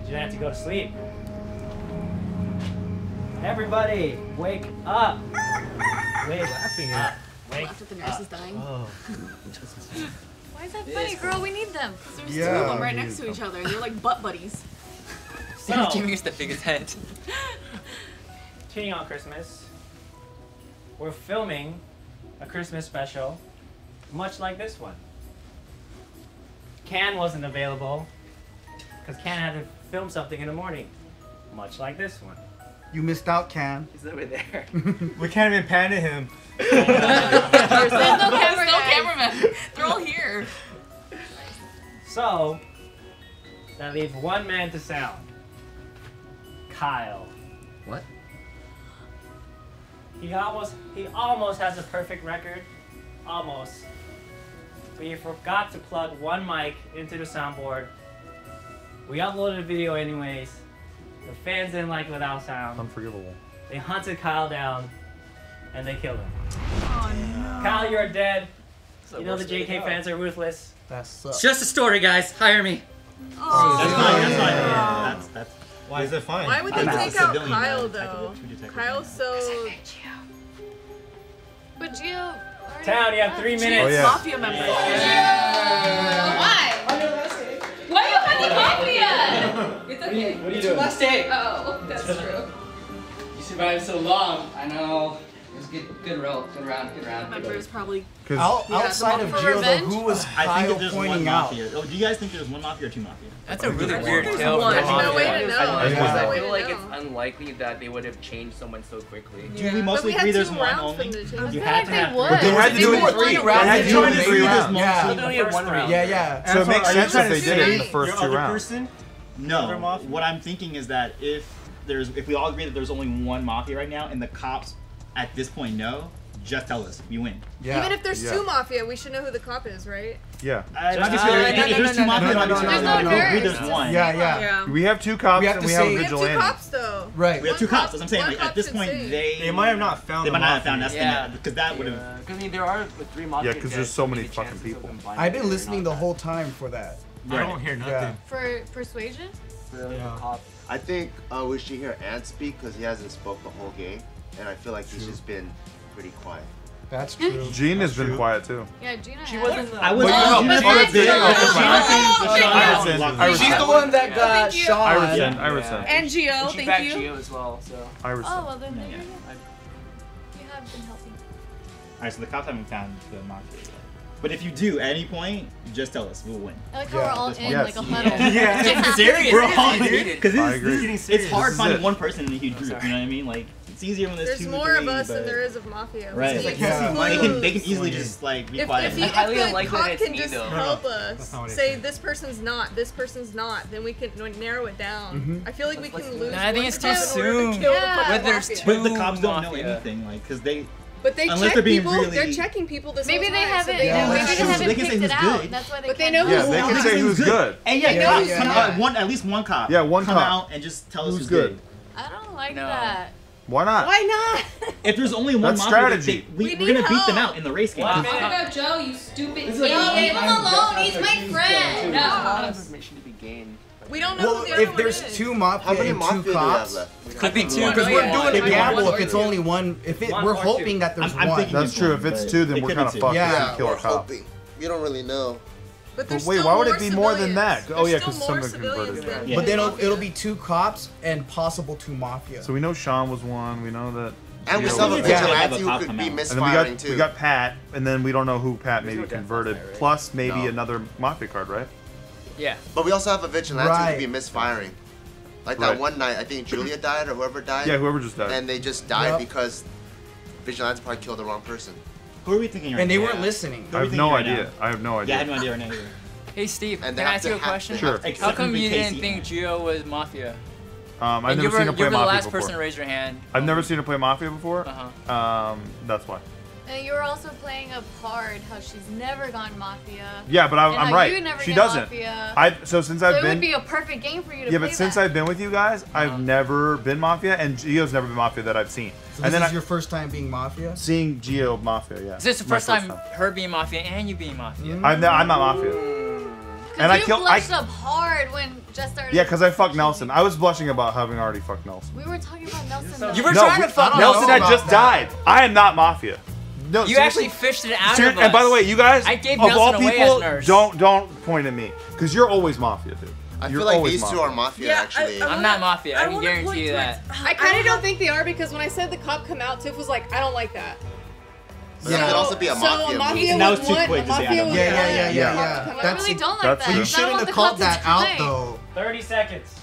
Vigilante, go to sleep. Everybody, wake up. [LAUGHS] Wake laughing up. at? Wake Laughed at the nurses up. dying. Oh. [LAUGHS] Why is that funny, girl? We need them. 'Cause There's two of them right next need to each other. They're like butt buddies. [LAUGHS] So, Jimmy used the biggest head. [LAUGHS] Continuing on Christmas, we're filming a Christmas special, much like this one. Cam wasn't available because Cam had to film something in the morning, much like this one. You missed out, Cam. He's over there. [LAUGHS] We can't even pan to him. There's no, camera, no cameraman. They're all here. So, that leaves one man to sound. Kyle. What? He almost he almost has a perfect record. Almost. But he forgot to plug one mic into the soundboard. We uploaded the video anyways. The fans didn't like it without sound. Unforgivable. They hunted Kyle down and they killed him. Oh, Kyle, you're dead. You know the worst way to JK fans are ruthless. That It's sucks. just a story, guys. Hire me. Oh, that's fine. That's fine. Yeah. That's that's. Why is it fine? Why would they I'm not a take out Kyle man. Though? be two Kyle's so. But Geo. Town, you have three minutes. Oh, yeah. Mafia member. Why? Why are you hunting Mafia? It's okay. What are you doing? Last day. Oh, that's true. You survived so long. I know. It good. Good roll. Good round. Good round. Member is probably. Because he outside of up Geo, though, who was I think Kyle that there's pointing one out? mafia. Oh, do you guys think there's one mafia or two mafia? That's a really There's weird one. tale. There's for no Mafia. way to Because know. I, There's I feel to like it's unlikely that they would have changed someone so quickly. Do we mostly agree there's one only? You had to have But they had to do it in three rounds. They had to do it three rounds. Yeah. Yeah. They only had one round. Yeah, yeah. So it makes sense trying if they did it in the say first your two rounds. person? No. What I'm thinking is that if there's if we all agree that there's only one mafia right now and the cops at this point know, just tell us. You win. Even if there's Yeah. two mafia, we should know who the cop is, right? Yeah. Uh, Just- obviously, uh, if, no, no, there's two mafia, no, no, obviously no, we no, agree no. there's one. Yeah, yeah. Yeah. We have two cops We have and we have a We have two vigilante. cops though. Right. We have two cops. cop- That's what I'm saying. one Like, at this point, insane. they They might have not found they might not have found us. Yeah. because that would have. Because I mean, there are the three mafia. Yeah, because there's so many fucking people. of them finding I've been listening the whole time for that. I don't hear nothing. For persuasion? For Yeah. I think uh, we should hear Ant speak because he hasn't spoke the whole game, and I feel like he's just been pretty quiet. That's true. Gene That's has true. been quiet too. Yeah, Gina. She wasn't. I was. But. She's the one that got yeah. shot. Iverson. Iverson. Yeah. And Geo. And thank you. Geo as well. So. Iverson. Oh well, then yeah. you have been helping. All right, so the cops haven't found the mafia yet. But if you do at any point, just tell us. We'll win. I like how yeah. we're all in yes. like a huddle. [LAUGHS] Yeah, yeah. it's [LAUGHS] serious. We're all in because it's, it's hard finding one person in a huge group. You know what I mean? Like it's easier when there's, there's two more three, of us but... than there is of mafia. Right. Like, yeah. yeah. They, can, they can easily just like be if, quiet. If, you, if the cop can just though. help us say this person's not, this person's not, then we can narrow it down. Mm -hmm. I feel like we can lose. Nah, I think it's too soon. Yeah. But there's two. But the cops don't know anything, like because they. But they Unless check people. Really... They're checking people this Maybe they haven't. So they yeah. Maybe they haven't they picked it out. Good. That's why they. But they know who's good. Yeah, they can say who's good. And yeah, yeah, yeah, yeah. One, at least one cop. Yeah, one come cop. out and just tell who's us who's good. good. I don't like no. that. Why not? Why not? if there's only one That's mafia, strategy. They, we, we are gonna help. beat them out in the race game. Wow. Talk about Joe, you stupid idiot. Like, Leave him alone. He's my friend. No. A lot of information to be gained. We don't know well, the if there's is. two mafia and many two cops, could be two. Because we're doing a gamble. If it's only one, if it, we're hoping that there's one. That's true. If it's two, then we're kind of fucked. Yeah, we're hoping. You don't really know. But, but wait, why would it be civilians. more than that? There's oh yeah, because some of converted. Yeah. But then it'll, it'll be two cops and possible two mafia. So we know Sean was one. We know that. And we still have a vigilante who could be misfiring too. We got Pat, and then we don't know who Pat maybe converted. Plus maybe another mafia card, right? Yeah. But we also have a vigilante right. who could be misfiring. Like right. that one night, I think Julia died or whoever died. Yeah, whoever just died. And they just died yep. because vigilante probably killed the wrong person. Who are we thinking right and now? They weren't listening. I have no right idea. Now? I have no idea. Yeah, I have no idea right now either. Hey Steve, and can I ask you a question? Sure. How come you didn't think Geo was Mafia? Um, I've and never seen her play Mafia before. You're the last person to raise your hand. I've never seen her play Mafia before. Uh-huh. Um, that's why. And you were also playing a part how she's never gone Mafia. Yeah, but I, am right. she doesn't. I so since so I've it been. It would be a perfect game for you to. Yeah, but that. since I've been with you guys, I've uh -huh. never been Mafia, and Geo's never been Mafia that I've seen. So and then is I, your first time being mafia? Seeing Geo mafia, yeah. Is this the first, first time, her being mafia and you being mafia? Mm. I'm, I'm not mafia. And I killed. I up hard when just started. Yeah, because I fucked Nelson. I was blushing about having already fucked Nelson. We were talking about Nelson. You were no, trying we, to fuck uh, Nelson. had just that. died. I am not mafia. No, you actually fished it out Ser of us. And by the way, you guys, I gave of Nelson all people, don't don't point at me because you're always mafia, dude. I You're feel like these mafia. two are mafia, yeah, actually. I, am not mafia. I, I can guarantee you that. I kind of don't think they are because when I said the cop come out, Tiff was like, I don't like that. But yeah. that could also be a mafia. So a mafia now it's too quick not Yeah, yeah, yeah, yeah. yeah. yeah. I really don't like that. You shouldn't have called that out though. Thirty seconds.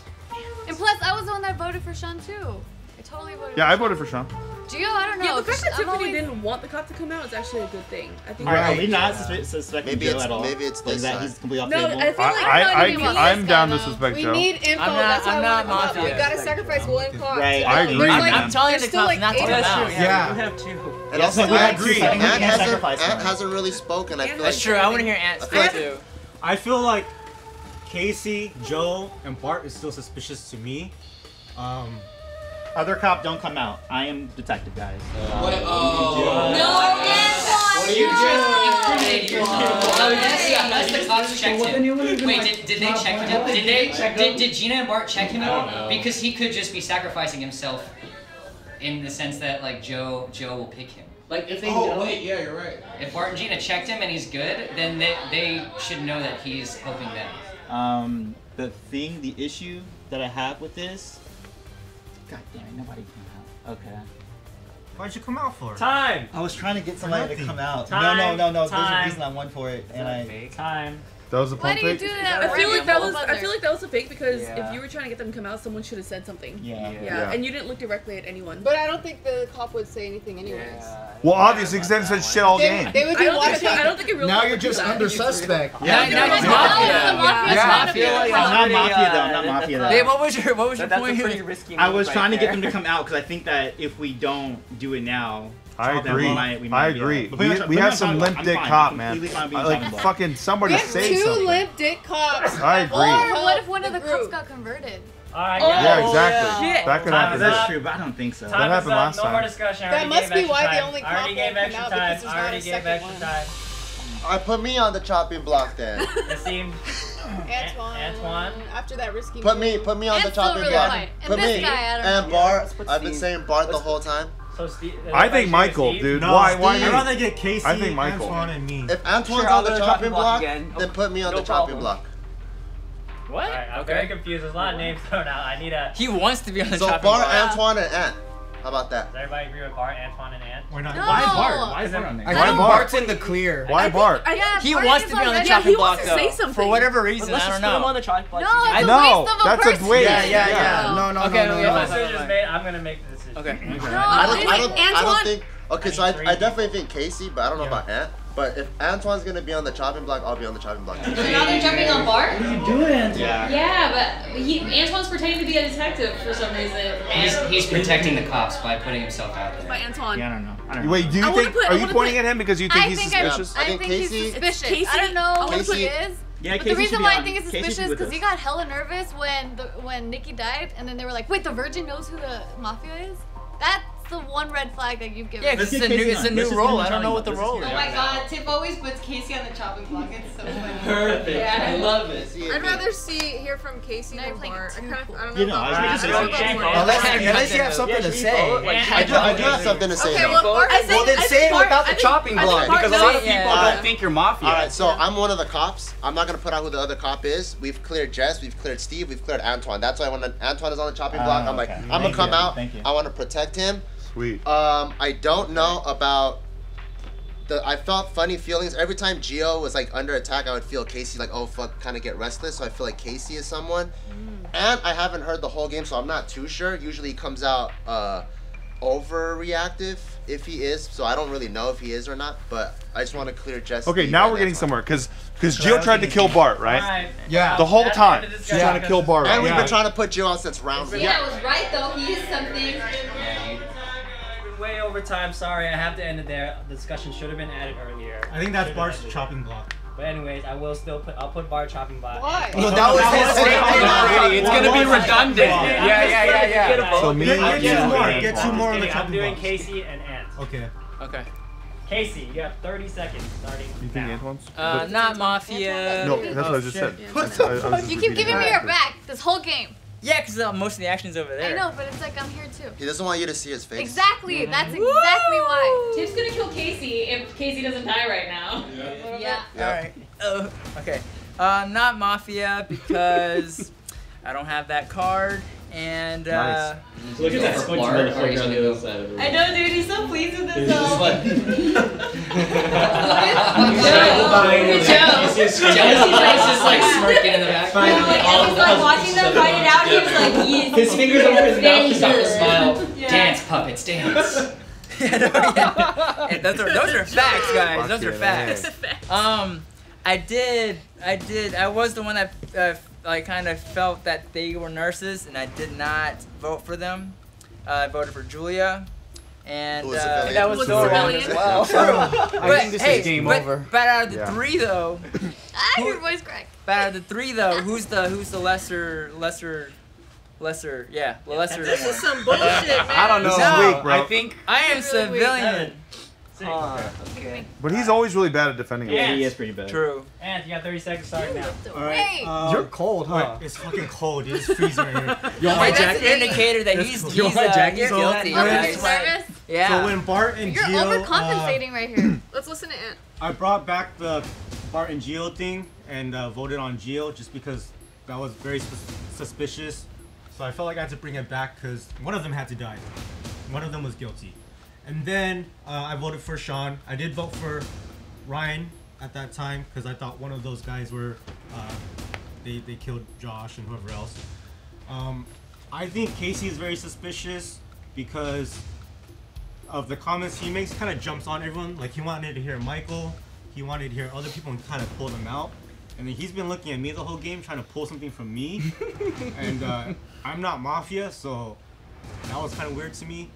And plus, I was the one that voted for Sean too. I totally voted. Yeah, I voted for Sean. Do you? I don't know. Yeah, the fact that Tiffany always... didn't want the cop to come out is actually a good thing. I think. Right. Are we not yeah. suspecting maybe Joe at all? Maybe it's like that he's completely off no, the table. No, I feel like I, I, I, I'm down to suspect we Joe. We need info. I'm not, That's I'm why not We gotta sacrifice one cop. Right. I agree. Like, I'm telling the cops like not to come out. Yeah. We have two. And also, I agree. Ant hasn't, really spoken. I feel That's true. I want to hear Ant speak too. I feel like Casey, Joe, and Bart is still suspicious to me. Um, other cop, don't come out. I am detective, guys. Uh, what? Um, oh. No, yes! What are you doing? No, no, yes, the cops checked him. Wait, did, they check him? Did they? Did, did Gina and Bart check him out? Because he could just be sacrificing himself, in the sense that like Joe, Joe will pick him. Like if they oh, know, wait, yeah, you're right. If Bart and Gina checked him and he's good, then they, they should know that he's helping them. Um, the thing, the issue that I have with this God damn it, nobody came out. Okay. Why'd you come out for? it? Time! I was trying to get somebody to come out. Time. No, no, no, no. Time. There's a reason I won for it. and I. Fake? Time. That was a Why do you do that? I feel like that was. Buzzer. I feel like that was a fake because yeah. if you were trying to get them to come out, someone should have said something. Yeah. Yeah. yeah. And you didn't look directly at anyone. But I don't think the cop would say anything anyways. Yeah. Well, obviously, because then said shit all game. They would be I watching. Think, I don't think it really. Now you're just under suspect. Yeah. Now he's mafia. Oh, yeah. Mafia. Not mafia though. Not mafia though. What was your What was your point here? I was trying to get them to come out because I think that if we don't do it now I agree. Might, might I agree. Like, we, we, we have some limp dick cop, man. Like fucking somebody we have say two something. limp dick cops. I agree. Or what if one of the cops got converted? Oh, yeah, exactly. Yeah. That could happen. That's true, but I don't think so. Time that happened last no time. No more discussion. That must be why time. the only cop won't come because there's not a second one. Time. I put me on the chopping block then. [LAUGHS] Nassim. Antoine. Antoine. After that risky. Put me, put me on and the chopping block. Put me and Bart. I've been saying Bart the whole time. So Steve, uh, I think Michael, dude. No, why? Why Steve. me? I'd rather get Casey, I think Michael. Antoine, and me. If Antoine's Sure, on the chopping chopping block block, again. then put me on No the chopping block. What? Alright, I'm Okay. very confused. There's a lot of names [LAUGHS] thrown out. I need a. He wants to be on the So chopping Bart, block. Antoine, and Ant. How about that? Does everybody agree with Bart, Antoine, and Ant? Why not? No. Why Bart? Why is Because Bart on there? I Why Bart? Bart's in the clear. Why Bart? Yeah, He Bart wants to be on the already- Yeah, chopping he block wants say though. something. For whatever reason, Let's I don't just put him know. on the chopping block. No, it's a No, waste of a that's a person. waste. Yeah, yeah, yeah. No, no, Okay, no, okay, no, fine, no. The decision is made. I'm gonna make the decision. Okay. I don't, I don't, I don't think. Okay, so I. I definitely think Casey, but I don't know Yeah. about Ant. But if Antoine's gonna be on the chopping block, I'll be on the chopping block. So now they're jumping on Bart? What are you doing? Yeah. Yeah, but he Antoine's pretending to be a detective for some reason. He's, he's protecting the cops by putting himself out there. By Antoine. Yeah, I don't know. I don't know. Wait, do you I think? put- are you pointing put- at him because you think I he's think suspicious? I, I I think think he's suspicious. Casey- I don't know I what Casey- he is. Yeah, But Casey the reason should be why I think it's suspicious be with because he got hella nervous when the, when Nikki died, and then they were like, "Wait, the Virgin knows who the mafia is." That's the one red flag that you've given. Yeah, me. 'cause Let's it's a new, it's a new role. I don't know what the role is. Oh my god, Tiff always puts Casey on the chopping block. It's so [LAUGHS] funny. Perfect. Yeah. I love it. I'd rather see hear from Casey Now than playing Bart. I too kind of, I don't know. You know, about I was gonna say don't know Jake about Paul. Bart. Unless, unless you have something to say. I do, I do have something to say. Okay, though. well, I think, Well, then I say it Bart, without the think- chopping block, because a lot of people don't think you're mafia. All right, so I'm one of the cops. I'm not gonna put out who the other cop is. We've cleared Jess, we've cleared Steve, we've cleared Antoine. That's why when Antoine is on the chopping block, I'm like. I'm gonna come out. I want to protect him. Sweet. Um, I don't know about the. I felt funny feelings every time Geo was like under attack. I would feel Casey like, oh fuck, kind of get restless. So I feel like Casey is someone. And I haven't heard the whole game, so I'm not too sure. Usually he comes out uh, overreactive if he is. So I don't really know if he is or not. But I just want to clear Jess. Okay, now we're getting Antoine. somewhere because because Geo tried to kill Bart, right? Alright. Yeah. The whole That's time the end she's discussion trying to kill Bart. And we've Yeah. been trying to put Geo on since round one. Yeah, I was right though. He is something. Way over time. Sorry, I have to end it there. The discussion should have been added earlier. I think that's Should've Bart's chopping block. But anyways, I will still put. I'll put Bart chopping block. Why? No, that was his statement already. It's gonna be redundant. Yeah, yeah, yeah, yeah. So me, Get, get yeah. two more. Get two more on the I'm doing. Casey and Ant. Okay. Okay. Casey, you have 30 seconds starting You think now. Antoine's? Uh, not mafia. no, that's what I just said. I- I was just You keep giving me your back this whole game. Yeah, because uh, most of the action's over there. I know, but it's like I'm here too. He doesn't want you to see his face. Exactly. That's exactly why. Tiff's gonna kill Casey if Casey doesn't die right now. Yeah. All right. Oh, okay. Uh, not mafia because [LAUGHS] I don't have that card, and uh, Look at that For squinty motherfucker on the other side of it. I know, dude. He's so pleased with himself. like. Good job. It's just- like smirking in the back. Fine. No, like, All as he's like watching them shut fight it out, he was like, yes. His fingers over his mouth. He's got the smile. Yeah. Dance, puppets, dance. [LAUGHS] yeah, no, yeah. And those are those are facts, guys. Those are facts. Um, I did, I did, I was the one that uh, I kind of felt that they were nurses, and I did not vote for them. Uh, I voted for Julia. And uh, that was Was so wrong as well. I but think this hey, is game but, over. but out of the Yeah. three though, [LAUGHS] Ah, your voice cracked. but out of the three though, who's the who's the lesser lesser lesser yeah the lesser This is some bullshit, man. [LAUGHS] I don't know. This is weak, bro. I think. I am Really weak. civilian. Six. okay. But he's always really bad at defending Yeah. himself. He is pretty bad. True. Ant, you got 30 seconds starting now. All right. Hey. uh, You're cold, huh? wait, It's fucking cold. It's freezing right here. [LAUGHS] You want my Wait, that's jacket? an indicator that That's he's cool. he's, You want my uh, jacket? he's So- guilty. Yeah. you're Yes. nervous? Yeah. So when Bart and You're Geo, uh, overcompensating right here. [CLEARS THROAT] Let's listen to Ant. I brought back the Bart and Geo thing and uh, voted on Geo just because that was very sus- suspicious. So I felt like I had to bring it back because one of them had to die. One of them was guilty. And then uh, I voted for Sean. I did vote for Ryan at that time because I thought one of those guys were uh, they they killed Josh and whoever else. Um, I think Casey is very suspicious because of the comments he makes. Kind of jumps on everyone. Like he wanted to hear Michael, he wanted to hear other people and kind of pull them out. And then he's been looking at me the whole game, trying to pull something from me. [LAUGHS] and uh, I'm not mafia, so that was kind of weird to me.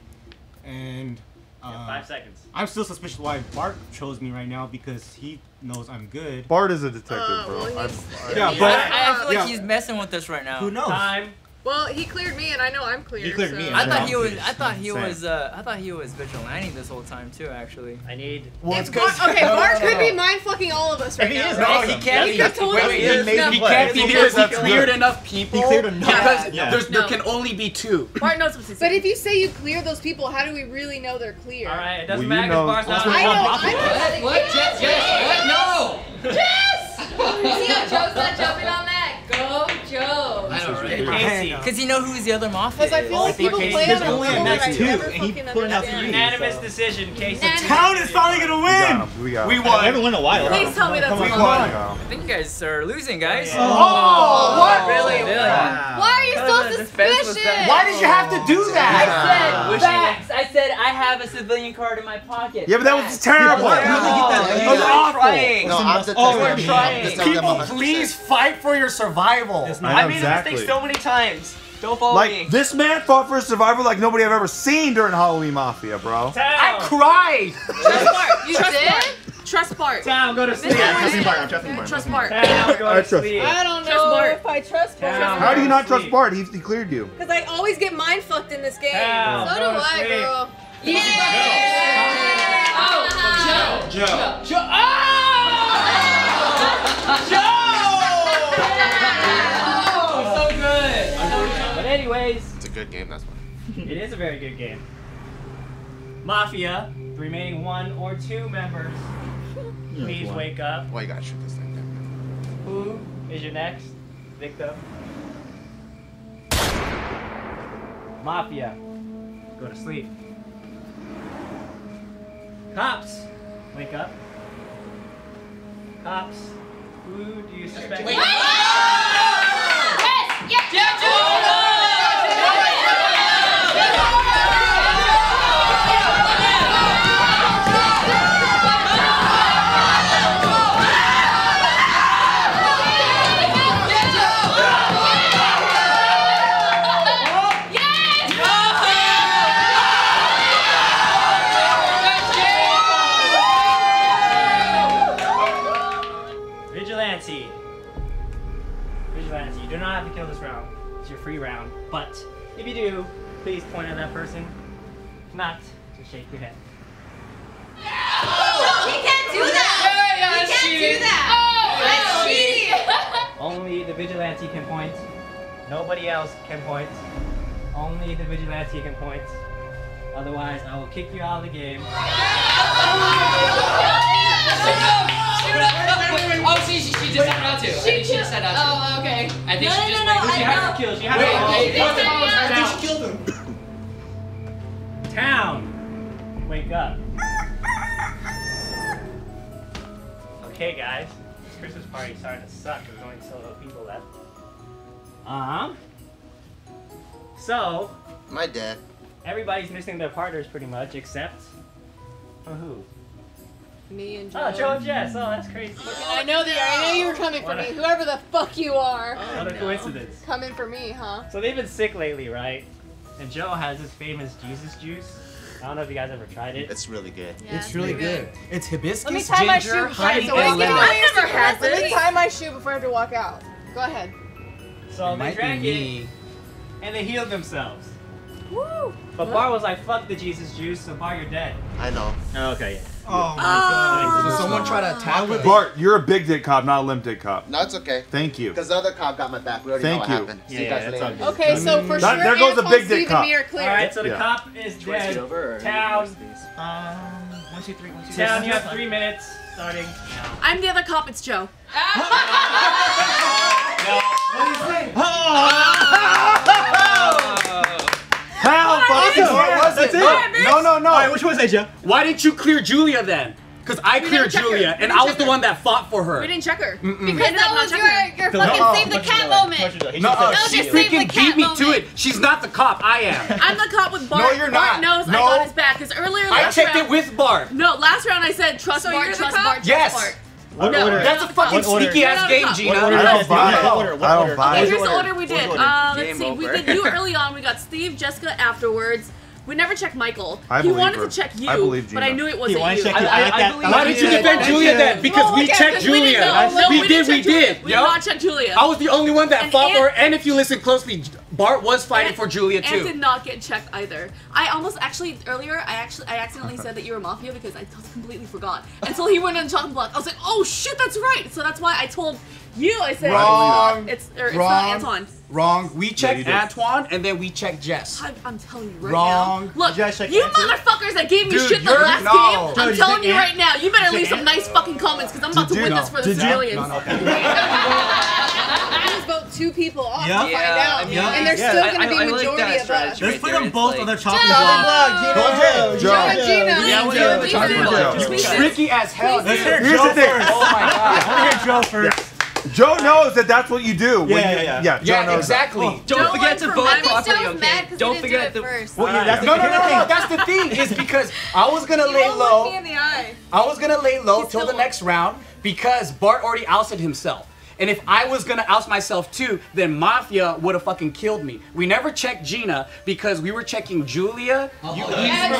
And Yeah, five seconds. I'm still suspicious why Bart chose me right now because he knows I'm good. Bart is a detective, Uh, bro. well, I- he's- I- Yeah, I, but I feel like yeah. he's messing with us right now. Who knows? Time. Well, he cleared me, and I know I'm clear. He cleared so. me, I thought he was. I thought he Same. was. Uh, I thought he was vigilante this whole time too. Actually. I need. Well, it's If Bart, 'cause- okay, [LAUGHS] no, no, no, could be mind fucking all of us right he now. is, No, awesome. he can't He be. could totally Wait, be. wait, he made he can't be because he That's cleared good. enough people. He cleared enough. Because Yeah. there's, No. there can only be two. Bart knows what to. But if you say you clear those people, how do we really know they're clear? All right, it doesn't Well, matter know- if Bart's not. I know. I know. What? Jess, Jess, what? No! Jess! See how Joe's not jumping on that? Go, Joe. I know, Casey. right? Because you know who's the other mafia. Because I feel like people play on a level that I never fucking understand. Unanimous decision, Casey. Unanimous. Town is finally gonna We got. We got. We won. I haven't won in a while. Please tell me that's We wrong. won. I think you guys are losing, guys. Oh, oh what? Really? Why are you so suspicious? Why did you have to do I that? said facts. I said I have a civilian card in my pocket. Yeah, but that was terrible. What? How did they get that? That You was guys are awful. trying. No, I'm just Oh, we're trying. I'm just telling them People, please fight for your survival. I know I made exactly. a mistake so many times. Don't follow me. Like this man fought for survival like nobody I've ever seen during Halloween Mafia, bro. I Town. cried. Trust Bart. You Trust did? Bart. Trust Bart. Town, go to sleep. Yeah, I'm trusting Bart. I'm trusting Bart. Trust Bart. Town, go I to trust sleep. I don't Trust know Bart. if I trust Town. Bart. How do you not trust Sleep. Bart? He, he cleared you. Because I always get mind fucked in this game. Town, So go do to I, sleep. girl. Oh, Joe. Joe. Joe. Oh, so good. But anyways, It's a good game, that's why. It is a very good game. Mafia, the remaining one or two members, please one. wake up. Why you gotta shoot this thing down? Who is your next victim? Mafia, go to sleep. Cops, wake up. Cops, who do you suspect? Yes! Yes! Please point at that person. Not, just shake your head. You can't do that. you can't do that. That's cheating. Only the vigilante can point. Nobody else can point. Only the vigilante can point. Otherwise, I will kick you out of the game. Oh, she, she, she just said not to. I think she just said not to. Oh, okay. I think No, she no, just no, no, went. She has to kill. She has Wait, to kill. Town, wake up. Okay, guys, this Christmas party is starting to suck. There's only so little people left. Uh huh. So My dad. everybody's missing their partners pretty much, except for who? Me and Joe. Oh, Joe and Jess. Oh, that's crazy. I know that. I know you were coming for What me. a- Whoever the fuck you are. What a coincidence. Coming for me, huh? So they've been sick lately, right? And Joe has his famous Jesus juice. I don't know if you guys ever tried it. It's really good. it's really good. It's hibiscus, Let me tie my shoe ginger, before I honey, have walk and out. lemon. I've never had Let me tie my shoe before I have to walk out. Go ahead. So they Might be drank it and they healed themselves. Woo! But Bart was like, fuck the Jesus juice, so Bart, you're dead. I know. Oh, okay, yeah. Oh my Ah. god. So someone try to attack me. Bart, you're a big dick cop, not a limp dick cop. No, it's okay. Thank you. Because the other cop got my back. We already Thank know you. what happened. See Yeah, you guys later. Okay, so for That- sure, there goes a Antoine, big dick Steve, and cop. clear. Alright, so the Yeah. cop is Do I scoot dead. over? Town, Um, one, two, three, one, two, town, you have three minutes starting now. I'm the other cop. It's Joe. [LAUGHS] [LAUGHS] [LAUGHS] Hell, fucking what was it? That's it. No, no, no. All right, which one was that, Joe? Why didn't you clear Julia then? Because I We cleared didn't check her. Julia, and I was the her. one that fought for her. We didn't check her. Mm-mm. Because that was your, your fucking oh, save the cat better. moment. Much better. He No, should've said was she your save freaking cat beat me to it. She's not the cop. I am. [LAUGHS] I'm the cop with Bart. No, you're Bart not. knows I No. got his back. Because earlier I checked round, it with Bart. No, last round I said trust So Bart, you're the trust cop? Bart, trust Yes. Bart. What No, order? That's a fucking What order? sneaky ass No, no, game, no. Gina. What order I don't did buy you- it. what order? What I don't order? buy it. here's the order? order we did. Uh, let's see. We did you early on. We got Steve, Jessica afterwards. We never checked Michael. I he wanted her. to check you, I believe but I knew it wasn't wanted you. check you. I- I I that. believe Why did you defend Julia then? Because Well, we okay, checked because we didn't Julia. No, we, we did, we Julia. did. We yo. did not check Julia. I was the only one that And fought for her, and if you listen closely, Bart was fighting Ant- for Julia Ant too. did not get checked either. I almost actually earlier I actually I accidentally said that you were mafia because I t- completely forgot until he went on the chopping block. I was like, oh shit, that's right. So that's why I told you, I said. Wrong. It's, or, it's not Wrong. Anton. Wrong. We checked did. Antoine and then we checked Jess. I'm, I'm telling you right Wrong. now. Look, you you motherfuckers that gave me Dude, shit the last no. game, Dude, I'm telling you right now, you better leave some nice fucking comments because I'm about to win this for the civilians. [LAUGHS] I just vote two people off Yeah. to find out, I mean, and there's yeah. still going to I- be I like majority of us. Let's put them both on the chopping block. Joe. Joe. Joe. Gina, Yeah, we Joe, do. Joe, Gina, Joe. Joe. Tweet this. Tricky as hell. Let's dude. hear Joe Here's the thing. first. Oh my god. Let's hear Joe first. Joe knows that that's what you do. when Yeah, yeah, yeah. Joe Yeah, knows exactly. Don't forget to vote properly, okay? Don't do forget the first. Well, yeah, that's the, no, no, no, no. That's the [LAUGHS] thing is because I was gonna lay low. the eye. I was gonna lay low He's till the next round because Bart already ousted himself. And if I was gonna oust myself too, then Mafia would have fucking killed me. We never checked Gina because we were checking Julia. Oh, you- He's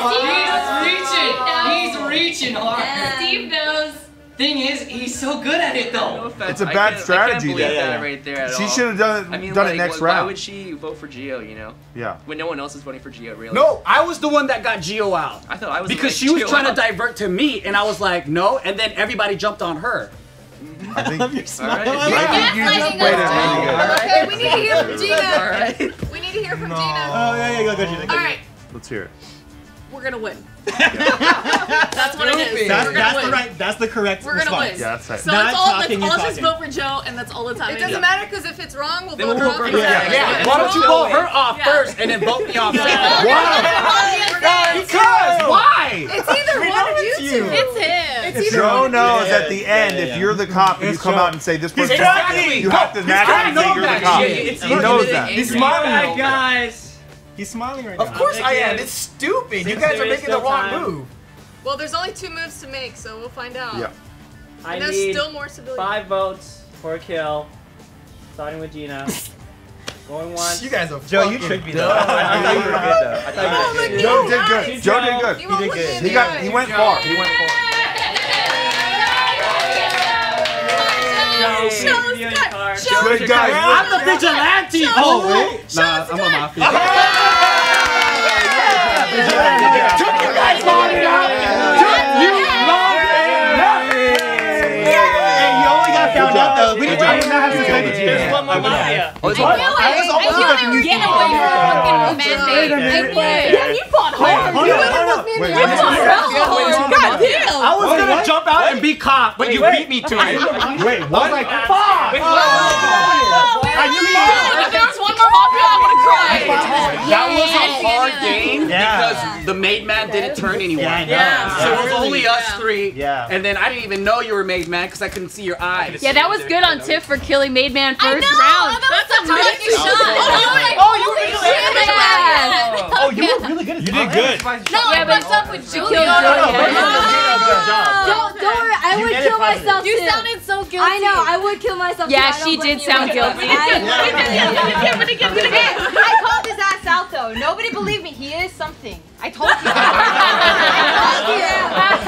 reaching. He's reaching hard. Steve knows. Thing is, he's so good at it though. No it's a bad strategy. That right there. she should have done it. I mean, done like, it next why, round. Why would she vote for Geo? You know. Yeah. When no one else is voting for Geo, really. No, I was the one that got Geo out. I thought I was because she was Geo trying out. to divert to me, and I was like, no, and then everybody jumped on her. I, think, I love your smile. I think you just played it. Okay, we need to hear from [LAUGHS] Gina. All right. We need to hear from no. Gina. Oh yeah, yeah, go, go, Gina. All right. Let's hear it we're gonna win. [LAUGHS] that's what it is. That's, that's the right. That's the correct We're gonna win. Yeah, that's right. So Not it's all. Let's all you just vote for Joe, and that's all the time. It doesn't matter because if it's wrong, we'll Then vote we'll her off. Yeah, yeah. Why don't you vote her off Yeah. first and then vote me off? second? Why? Because why? It's either one of you two. It's him. It's either Joe one. knows at the end, if you're the cop and you come out and say this person, Exactly. you have to match it and say you're the cop. He knows that. He's my guy, guys. He's smiling right of now. Of course I, I am. It's stupid. You guys are making the wrong time. move. Well, there's only two moves to make, so we'll find out. Yeah. And I there's need still more. Five votes for a kill. Starting with Gina. [LAUGHS] Going once. You guys are Joe, you tricked me though. I thought you were good though. I thought you were oh good. Joe did good. Joe did good. He, did good. He got. He went far. He went far. [LAUGHS] Good guys. I'm the vigilante. Oh, wait. Nah, I'm a mafia. Took you guys long enough. Took you long enough. Hey, you only got found out though. We didn't have to yeah, There's one more mafia. I knew it. I knew Get away from fucking mandate. Wait. Yeah, you fought hard. You really You fought real hard. God damn. I was gonna jump out and be cop, but you beat me to it. Wait, what? Like, fuck. I knew you. was. If there was one more mafia, I would have cried. That was a hard game because the made man didn't turn anyone. Yeah. So it was only us three. Yeah. And then I didn't even know you were made man because I couldn't see your eyes. Yeah, that was good on Tiff for killing made caveman first I know, round. Oh, that was Shot. Oh, you oh, were really good at Oh, you were really good at You did good. No, yeah, but what's up with Julia? No, no, no. Don't, don't worry. I would kill myself You sounded so guilty. I know. I would kill myself Yeah, she did sound guilty. [LAUGHS] I called his ass out, though. Nobody believed me. He is something. I told you. [LAUGHS] I told you.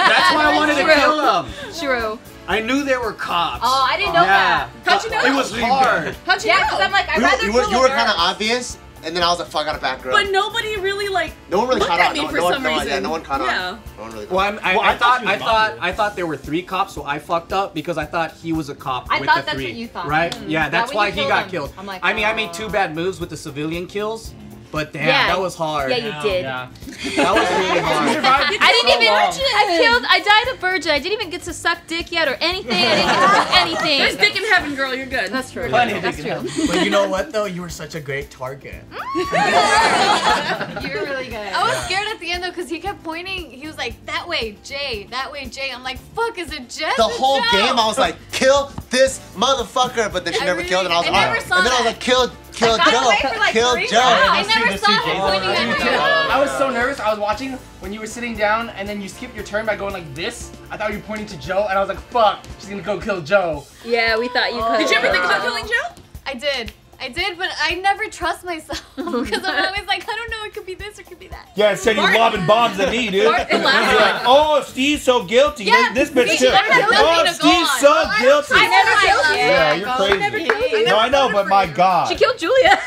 That's why I wanted to kill him. True. I knew there were cops. Oh, I didn't know yeah. that. How'd you know? It was hard. How'd you yeah, know? because I'm like, I'd we rather You were, you were kind of obvious, and then I was like, fuck, out of background. But nobody really like no one really looked caught at on. me no, for no some one, reason. No, yeah, no one caught yeah. on. No one really caught well, on. I, well, I, I thought, I thought, I thought there were three cops, so I fucked up because I thought he was a cop I with thought the that's three. What you thought. Right? Mm. Yeah, that's that why he got killed. I mean. I made oh. two bad moves with the civilian kills. But damn, yeah. that was hard. Yeah, you did. Yeah. That was really [LAUGHS] hard. I didn't so even. Long. I killed. I died a virgin. I didn't even get to suck dick yet or anything. I didn't get to [LAUGHS] anything. There's dick in heaven, girl. You're good. That's true. Plenty That's true. But you know what though? You were such a great target. Mm. [LAUGHS] you were really good. I was scared at the end though because he kept pointing. He was like, "That way, Jay. That way, Jay." I'm like, "Fuck, is it Jay?" The whole game, I was like, "Kill this motherfucker," but then she I never really, killed, and I was like, I And then I was like, "Kill Kill Joe. Like Kill Joe. I, I never pointing at you. I was so nervous. I was watching when you were sitting down and then you skipped your turn by going like this. I thought you were pointing to Joe and I was like, fuck, she's gonna go kill Joe. Yeah, we thought you oh. could. Did you ever think about killing Joe? I did. I did, but I never trust myself [LAUGHS] because I'm [LAUGHS] always like, I don't know, it could be this or it could be that. Yeah, instead you're lobbing bombs at me, dude. Like, oh, Steve's so guilty. Yeah, this bitch me, too. Oh, to Steve's so well, guilty. I, never killed you. Yeah, you're crazy. I never killed you. No, I know, but my God. She killed Julia. [LAUGHS]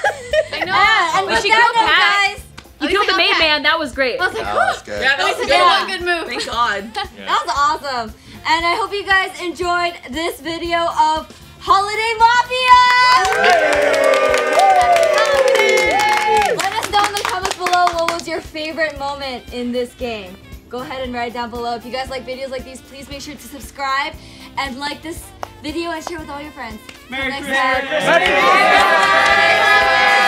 I know. Yeah, and but she killed Pat. Guys. Oh, you killed the main man. That was great. I was like, that was good. Yeah, that, was, a yeah. good move. Thank God. yeah. That was awesome. And I hope you guys enjoyed this video of Holiday Mafia! Let us know in the comments below what was your favorite moment in this game. Go ahead and write it down below. If you guys like videos like these, please make sure to subscribe and like this video and share with all your friends. Merry Next Christmas! time. Merry Christmas!